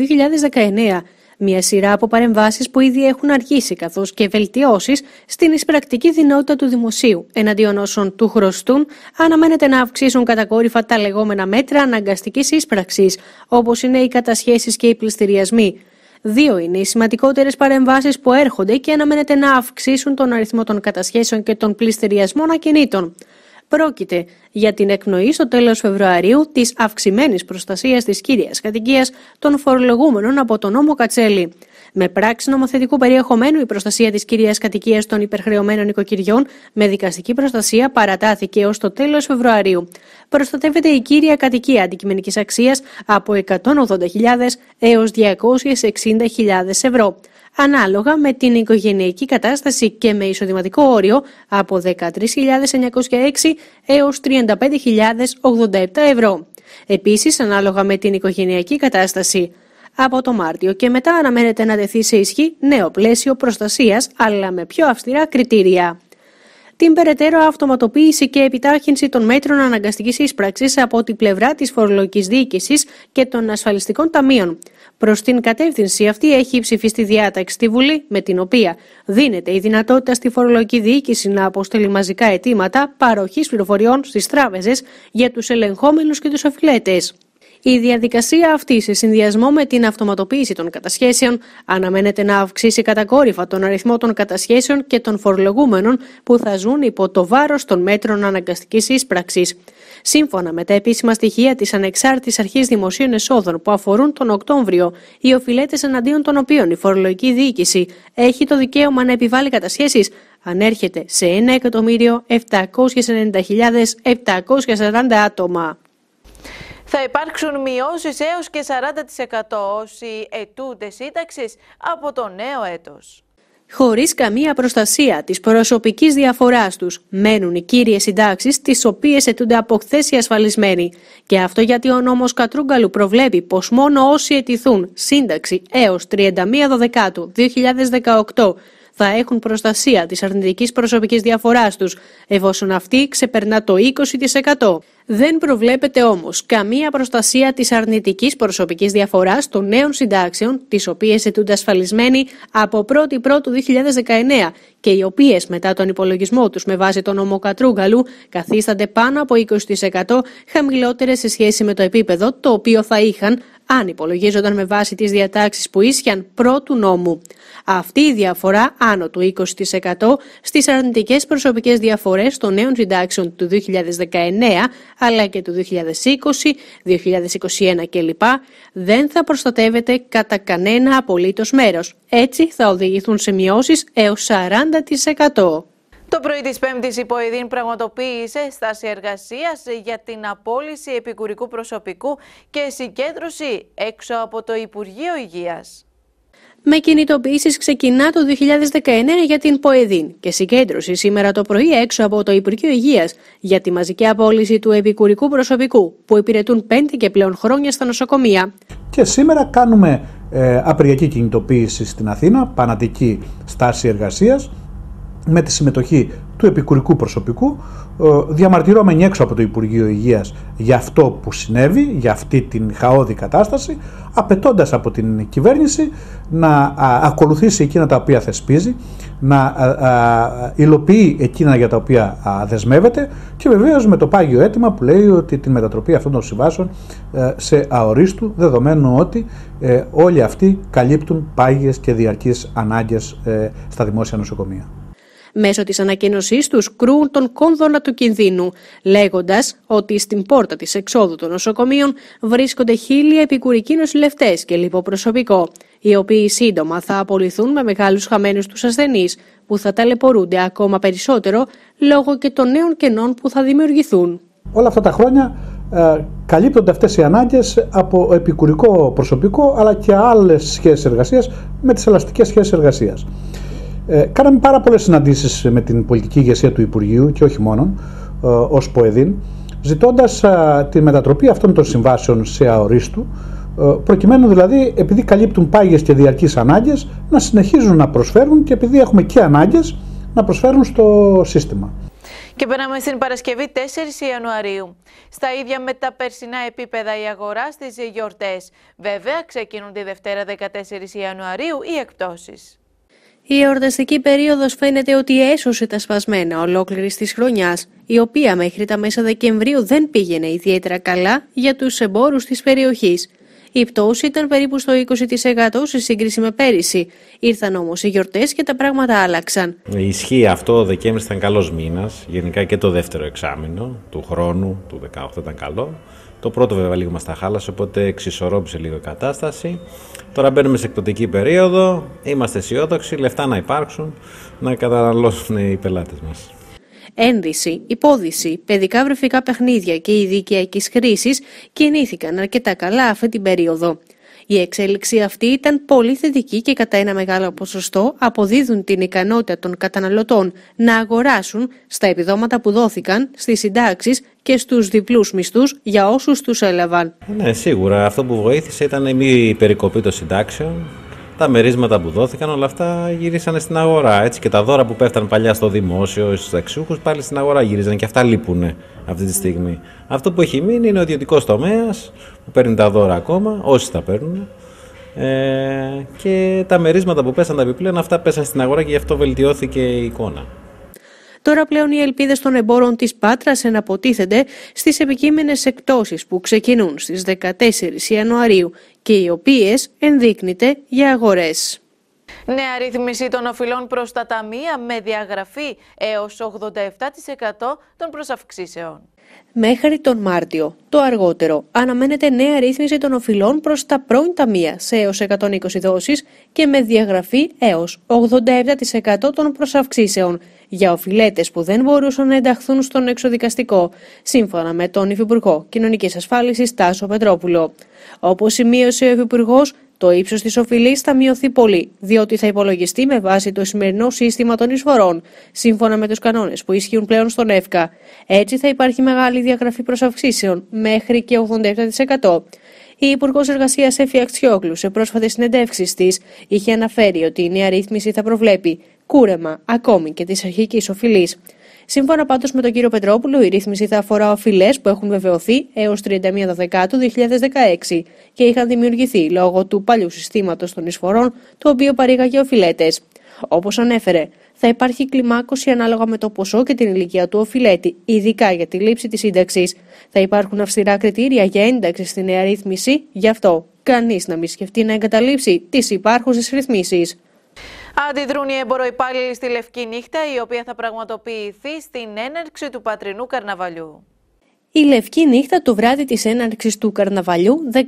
2019 μια σειρά από παρεμβάσεις που ήδη έχουν αρχίσει, καθώς και βελτιώσεις στην εισπρακτική δυνότητα του δημοσίου εναντίον όσων του χρωστούν, αναμένεται να αυξήσουν κατακόρυφα τα λεγόμενα μέτρα αναγκαστικής ίσπραξη, όπως είναι οι κατασχέσεις και οι πληστηριασμοί. Δύο είναι οι σημαντικότερες παρεμβάσεις που έρχονται και αναμένεται να αυξήσουν τον αριθμό των κατασχέσεων και των πληστηριασμών ακινήτων. Πρόκειται για την εκνοή στο τέλος Φεβρουαρίου της αυξημένης προστασίας της κύριας κατοικίας των φορολογούμενων από τον νόμο Κατσέλη. Με πράξη νομοθετικού περιεχομένου, η προστασία της κυρίας κατοικίας των υπερχρεωμένων οικοκυριών με δικαστική προστασία παρατάθηκε έω το τέλος Φεβρουαρίου. Προστατεύεται η κύρια κατοικία αντικειμενικής αξίας από 180.000 έως 260.000 ευρώ ανάλογα με την οικογενειακή κατάσταση και με εισοδηματικό όριο από 13.906 έως 35.087 ευρώ. Επίσης, ανάλογα με την οικογενειακή κατάσταση. Από το Μάρτιο και μετά αναμένεται να τεθεί σε ισχύ νέο πλαίσιο προστασίας, αλλά με πιο αυστηρά κριτήρια. την περαιτέρω αυτοματοποίηση και επιτάχυνση των μέτρων αναγκαστικής ίσπραξη από την πλευρά της φορολογικής διοίκησης και των ασφαλιστικών ταμείων. Προς την κατεύθυνση αυτή έχει ψηφιστεί διάταξη στη Βουλή, με την οποία δίνεται η δυνατότητα στη φορολογική διοίκηση να αποστελεί μαζικά αιτήματα παροχής πληροφοριών στις τράπεζες για τους ελεγχόμενους και τους οφειλέτε. Η διαδικασία αυτή, σε συνδυασμό με την αυτοματοποίηση των κατασχέσεων, αναμένεται να αυξήσει κατακόρυφα τον αριθμό των κατασχέσεων και των φορολογούμενων που θα ζουν υπό το βάρος των μέτρων αναγκαστικής ίσπραξης. Σύμφωνα με τα επίσημα στοιχεία της Ανεξάρτητης Αρχής Δημοσίων Εσόδων που αφορούν τον Οκτώβριο, οι οφειλέτες εναντίον των οποίων η φορολογική διοίκηση έχει το δικαίωμα να επιβάλλει κατασχέσεις, ανέρχεται σε 1.790.740 άτομα. Θα υπάρξουν μειώσεις έως και 40% όσοι ετούνται σύνταξης από το νέο έτος. Χωρίς καμία προστασία της προσωπικής διαφοράς τους μένουν οι κύριες συντάξεις τις οποίες ετούνται από χθες οι ασφαλισμένοι. Και αυτό γιατί ο νόμος Κατρούγκαλου προβλέπει πως μόνο όσοι ετηθούν σύνταξη έως 31 Δεκάτου 2018 θα έχουν προστασία της αρνητικής προσωπικής διαφοράς τους, εφόσον αυτή ξεπερνά το 20%. Δεν προβλέπεται όμως καμία προστασία της αρνητικής προσωπικής διαφοράς των νέων συντάξεων, τις οποίες ετούνται ασφαλισμένοι από 1η Πρώτου 2019 και οι οποίες μετά τον υπολογισμό τους με βάση τον νόμο Κατρούγκαλου καθίστανται πάνω από 20% χαμηλότερες σε σχέση με το επίπεδο το οποίο θα είχαν αν υπολογίζονταν με βάση τις διατάξεις που ίσχυαν πρώτου νόμου. Αυτή η διαφορά άνω του 20% στις αρνητικές προσωπικές διαφορές των νέων συντάξεων του 2019 αλλά και του 2020, 2021 κλπ. δεν θα προστατεύεται κατά κανένα απολύτως μέρος. Έτσι θα οδηγηθούν σε μειώσεις έως 40%. Το πρωί της Πέμπτης η Ποεδίν πραγματοποίησε στάση εργασίας για την απόλυση επικουρικού προσωπικού και συγκέντρωση έξω από το Υπουργείο Υγείας. Με κινητοποιήσεις ξεκινά το 2019 για την ΠΟΕΔΗΝ και συγκέντρωση σήμερα το πρωί έξω από το Υπουργείο Υγείας για τη μαζική απόλυση του επικουρικού προσωπικού που υπηρετούν 5 και πλέον χρόνια στα νοσοκομεία. Και σήμερα κάνουμε ε, απριακή κινητοποίηση στην Αθήνα, πανατική στάση εργασίας με τη συμμετοχή του επικουρικού προσωπικού, ε, διαμαρτυρόμενοι έξω από το Υπουργείο Υγείας για αυτό που συνέβη, για αυτή την χαόδη κατάσταση, απαιτώντας από την κυβέρνηση να ακολουθήσει εκείνα τα οποία θεσπίζει, να υλοποιεί εκείνα για τα οποία δεσμεύεται και βεβαίως με το πάγιο αίτημα που λέει ότι την μετατροπή αυτών των συμβάσεων ε, σε αορίστου, δεδομένου ότι ε, όλοι αυτοί καλύπτουν πάγιες και διαρκείς ανάγκες στα δημόσια νοσοκομεία μέσω της ανακοίνωσής τους κρούν τον κόνδωνα του κινδύνου, λέγοντας ότι στην πόρτα της εξόδου των νοσοκομείων βρίσκονται χίλια επικουρικοί νοσηλευτές και λιποπροσωπικό, οι οποίοι σύντομα θα απολυθούν με μεγάλους χαμένους τους ασθενείς, που θα ταλαιπωρούνται ακόμα περισσότερο λόγω και των νέων κενών που θα δημιουργηθούν. Όλα αυτά τα χρόνια ε, καλύπτονται αυτές οι ανάγκες από επικουρικό προσωπικό αλλά και άλλες σχέσεις εργασίας με τις ελαστικές σχέσεις εργασίας. Ε, κάναμε πάρα πολλές συναντήσεις με την πολιτική ηγεσία του Υπουργείου και όχι μόνο, ε, ως ΠΟΕΔΗΝ, ζητώντας ε, τη μετατροπή αυτών των συμβάσεων σε αορίστου, ε, προκειμένου δηλαδή, επειδή καλύπτουν πάγιες και διαρκείς ανάγκες, να συνεχίζουν να προσφέρουν και επειδή έχουμε και ανάγκες, να προσφέρουν στο σύστημα. Και περνάμε στην Παρασκευή 4 Ιανουαρίου. Στα ίδια με τα περσινά επίπεδα η αγορά στις γιορτές. Βέβαια, ξεκινούν τη Δευτέρα 14 Ιανουαρίου οι εκπτώσεις. Η εορταστική περίοδος φαίνεται ότι έσωσε τα σπασμένα ολόκληρης της χρονιάς, η οποία μέχρι τα μέσα Δεκεμβρίου δεν πήγαινε ιδιαίτερα καλά για τους εμπόρους της περιοχής. Η πτώση ήταν περίπου στο 20% σε σύγκριση με πέρυσι. Ήρθαν όμως οι γιορτές και τα πράγματα άλλαξαν. Ισχύει αυτό, ο Δεκέμβρης ήταν καλός μήνας, γενικά και το δεύτερο εξάμεινο του χρόνου, του 18 ήταν καλό. Το πρώτο βέβαια λίγο μας τα χάλασε, οπότε εξισορρόπησε λίγο η κατάσταση. Τώρα μπαίνουμε σε εκπτωτική περίοδο, είμαστε αισιόδοξοι, λεφτά να υπάρξουν, να καταναλώσουν οι πελάτες μας. Ένδυση, υπόδυση, παιδικά βρεφικά παιχνίδια και ειδικιακή χρήσης κινήθηκαν αρκετά καλά αυτή την περίοδο. Η εξέλιξη αυτή ήταν πολύ θετική και κατά ένα μεγάλο ποσοστό αποδίδουν την ικανότητα των καταναλωτών να αγοράσουν στα επιδόματα που δόθηκαν, στις συντάξεις και στους διπλούς μισθούς για όσους τους έλαβαν. Ναι, σίγουρα. Αυτό που βοήθησε ήταν η μη περικοπή των συντάξεων τα μερίσματα που δόθηκαν, όλα αυτά γυρίσανε στην αγορά. Έτσι και τα δώρα που πέφτανε παλιά στο δημόσιο, στους αξιούχου, πάλι στην αγορά γύριζαν και αυτά λείπουν αυτή τη στιγμή. Αυτό που έχει μείνει είναι ο ιδιωτικός τομέας που παίρνει τα δώρα ακόμα, όσοι τα παίρνουν. Ε, και τα μερίσματα που πέσαν τα επιπλέον, αυτά πέσαν στην αγορά και γι' αυτό βελτιώθηκε η εικόνα. Τώρα πλέον οι ελπίδες των εμπόρων της Πάτρας εναποτίθενται στις επικείμενες εκτόσεις που ξεκινούν στις 14 Ιανουαρίου και οι οποίες ενδείκνυται για αγορές. Νέα ρύθμιση των οφειλών προς τα ταμεία με διαγραφή έως 87% των προσαυξήσεων. Μέχρι τον Μάρτιο, το αργότερο, αναμένεται νέα ρύθμιση των οφειλών προς τα πρώην ταμεία σε έως 120 δόσεις και με διαγραφή έως 87% των προσαυξήσεων για οφειλέτες που δεν μπορούσαν να ενταχθούν στον εξοδικαστικό, σύμφωνα με τον Υφυπουργό Κοινωνικής Ασφάλισης Τάσο Πετρόπουλο. Όπως σημείωσε ο Υφυπουργός, το ύψος της οφειλής θα μειωθεί πολύ, διότι θα υπολογιστεί με βάση το σημερινό σύστημα των εισφορών, σύμφωνα με τους κανόνες που ισχύουν πλέον στον ΕΦΚΑ. Έτσι θα υπάρχει μεγάλη διαγραφή προσαυξήσεων, μέχρι και 87%. Η Υπουργός Εργασίας Εφη Αξιόγλου σε πρόσφατες συνεντεύξεις της είχε αναφέρει ότι η νέα ρύθμιση θα προβλέπει κούρεμα ακόμη και της αρχικής οφειλής. Σύμφωνα πάντως με τον κύριο Πετρόπουλο, η ρύθμιση θα αφορά οφειλές που έχουν βεβαιωθεί έως 31 Δεκάτου 2016 και είχαν δημιουργηθεί λόγω του παλιού συστήματος των εισφορών, το οποίο παρήγαγε οφειλέτες. Όπως ανέφερε, θα υπάρχει κλιμάκωση ανάλογα με το ποσό και την ηλικία του οφειλέτη, ειδικά για τη λήψη της σύνταξης. Θα υπάρχουν αυστηρά κριτήρια για ένταξη στη νέα ρύθμιση, γι' αυτό κανείς να μην σκεφτεί να εγκαταλείψει τις υπάρχουσες ρυθμίσεις. Αντιδρούν οι εμποροϊπάλληλοι στη Λευκή Νύχτα, η οποία θα πραγματοποιηθεί στην έναρξη του Πατρινού Καρναβαλιού. Η Λευκή Νύχτα το βράδυ της έναρξης του Καρναβαλιού 19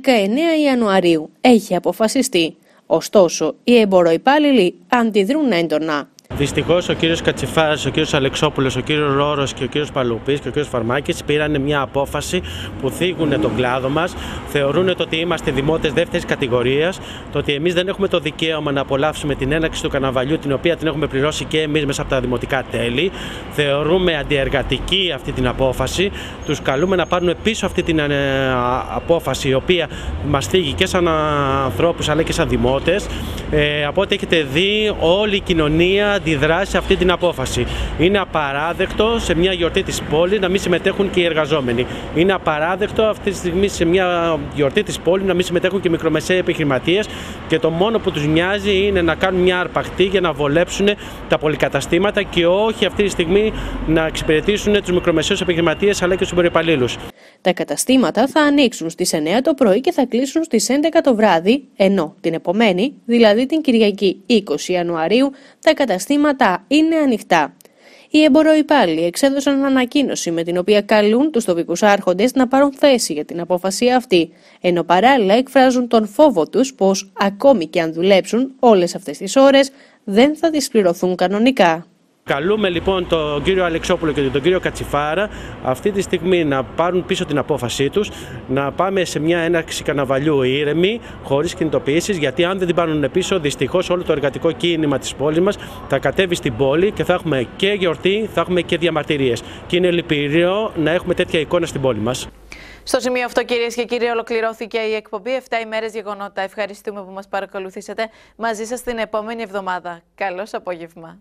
Ιανουαρίου έχει αποφασιστεί. Ωστόσο, οι εμποροϊπάλληλοι αντιδρούν έντονα. Δυστυχώς ο κύριος Κατσιφάρα, ο κύριος Αλεξόπουλος, ο κύριος Ρόρος και ο κύριος Παλουπής και ο κύριος Φαρμάκης πήραν μια απόφαση που θίγουν τον κλάδο μας. Θεωρούν το ότι είμαστε δημότες δεύτερης κατηγορίας, το ότι εμείς δεν έχουμε το δικαίωμα να απολαύσουμε την έναξη του καναβαλιού, την οποία την έχουμε πληρώσει και εμείς μέσα από τα δημοτικά τέλη. Θεωρούμε αντιεργατική αυτή την απόφαση. Τους καλούμε να πάρουν πίσω αυτή την ε, απόφαση, η οποία μας θίγει και σαν ανθρώπους αλλά και σαν δημότες. Ε, από ό,τι έχετε δει, όλη η κοινωνία αντιδράσει σε αυτή την απόφαση. Είναι απαράδεκτο σε μια γιορτή της πόλης να μην συμμετέχουν και οι εργαζόμενοι. Είναι απαράδεκτο αυτή τη στιγμή σε μια γιορτή της πόλης να μην συμμετέχουν και οι μικρομεσαίοι επιχειρηματίες και το μόνο που τους μοιάζει είναι να κάνουν μια αρπαχτή για να βολέψουν τα πολυκαταστήματα και όχι αυτή τη στιγμή να εξυπηρετήσουν τους μικρομεσαίους επιχειρηματίες αλλά και τους υπερυπαλλήλου. Τα καταστήματα θα ανοίξουν στις 9 το πρωί και θα κλείσουν στις 11 το βράδυ, ενώ την επομένη, δηλαδή την Κυριακή 20 Ιανουαρίου, τα καταστήματα είναι ανοιχτά. Οι εμποροϊπάλληλοι εξέδωσαν ανακοίνωση με την οποία καλούν τους τοπικούς άρχοντες να πάρουν θέση για την απόφαση αυτή, ενώ παράλληλα εκφράζουν τον φόβο τους πως ακόμη και αν δουλέψουν όλες αυτές τις ώρες δεν θα τις πληρωθούν κανονικά. Καλούμε λοιπόν τον κύριο Αλεξόπουλο και τον κύριο Κατσιφάρα αυτή τη στιγμή να πάρουν πίσω την απόφασή τους, να πάμε σε μια έναρξη καναβαλιού ήρεμη, χωρίς κινητοποιήσεις, γιατί αν δεν την πάρουν πίσω, δυστυχώς όλο το εργατικό κίνημα της πόλης μας θα κατέβει στην πόλη και θα έχουμε και γιορτή, θα έχουμε και διαμαρτυρίες. Και είναι λυπηρίο να έχουμε τέτοια εικόνα στην πόλη μας. Στο σημείο αυτό, κυρίες και κύριοι, ολοκληρώθηκε η εκπομπή 7 ημέρες γεγονότα. Ευχαριστούμε που μας παρακολουθήσατε. Μαζί σας την επόμενη εβδομάδα. Καλό απόγευμα.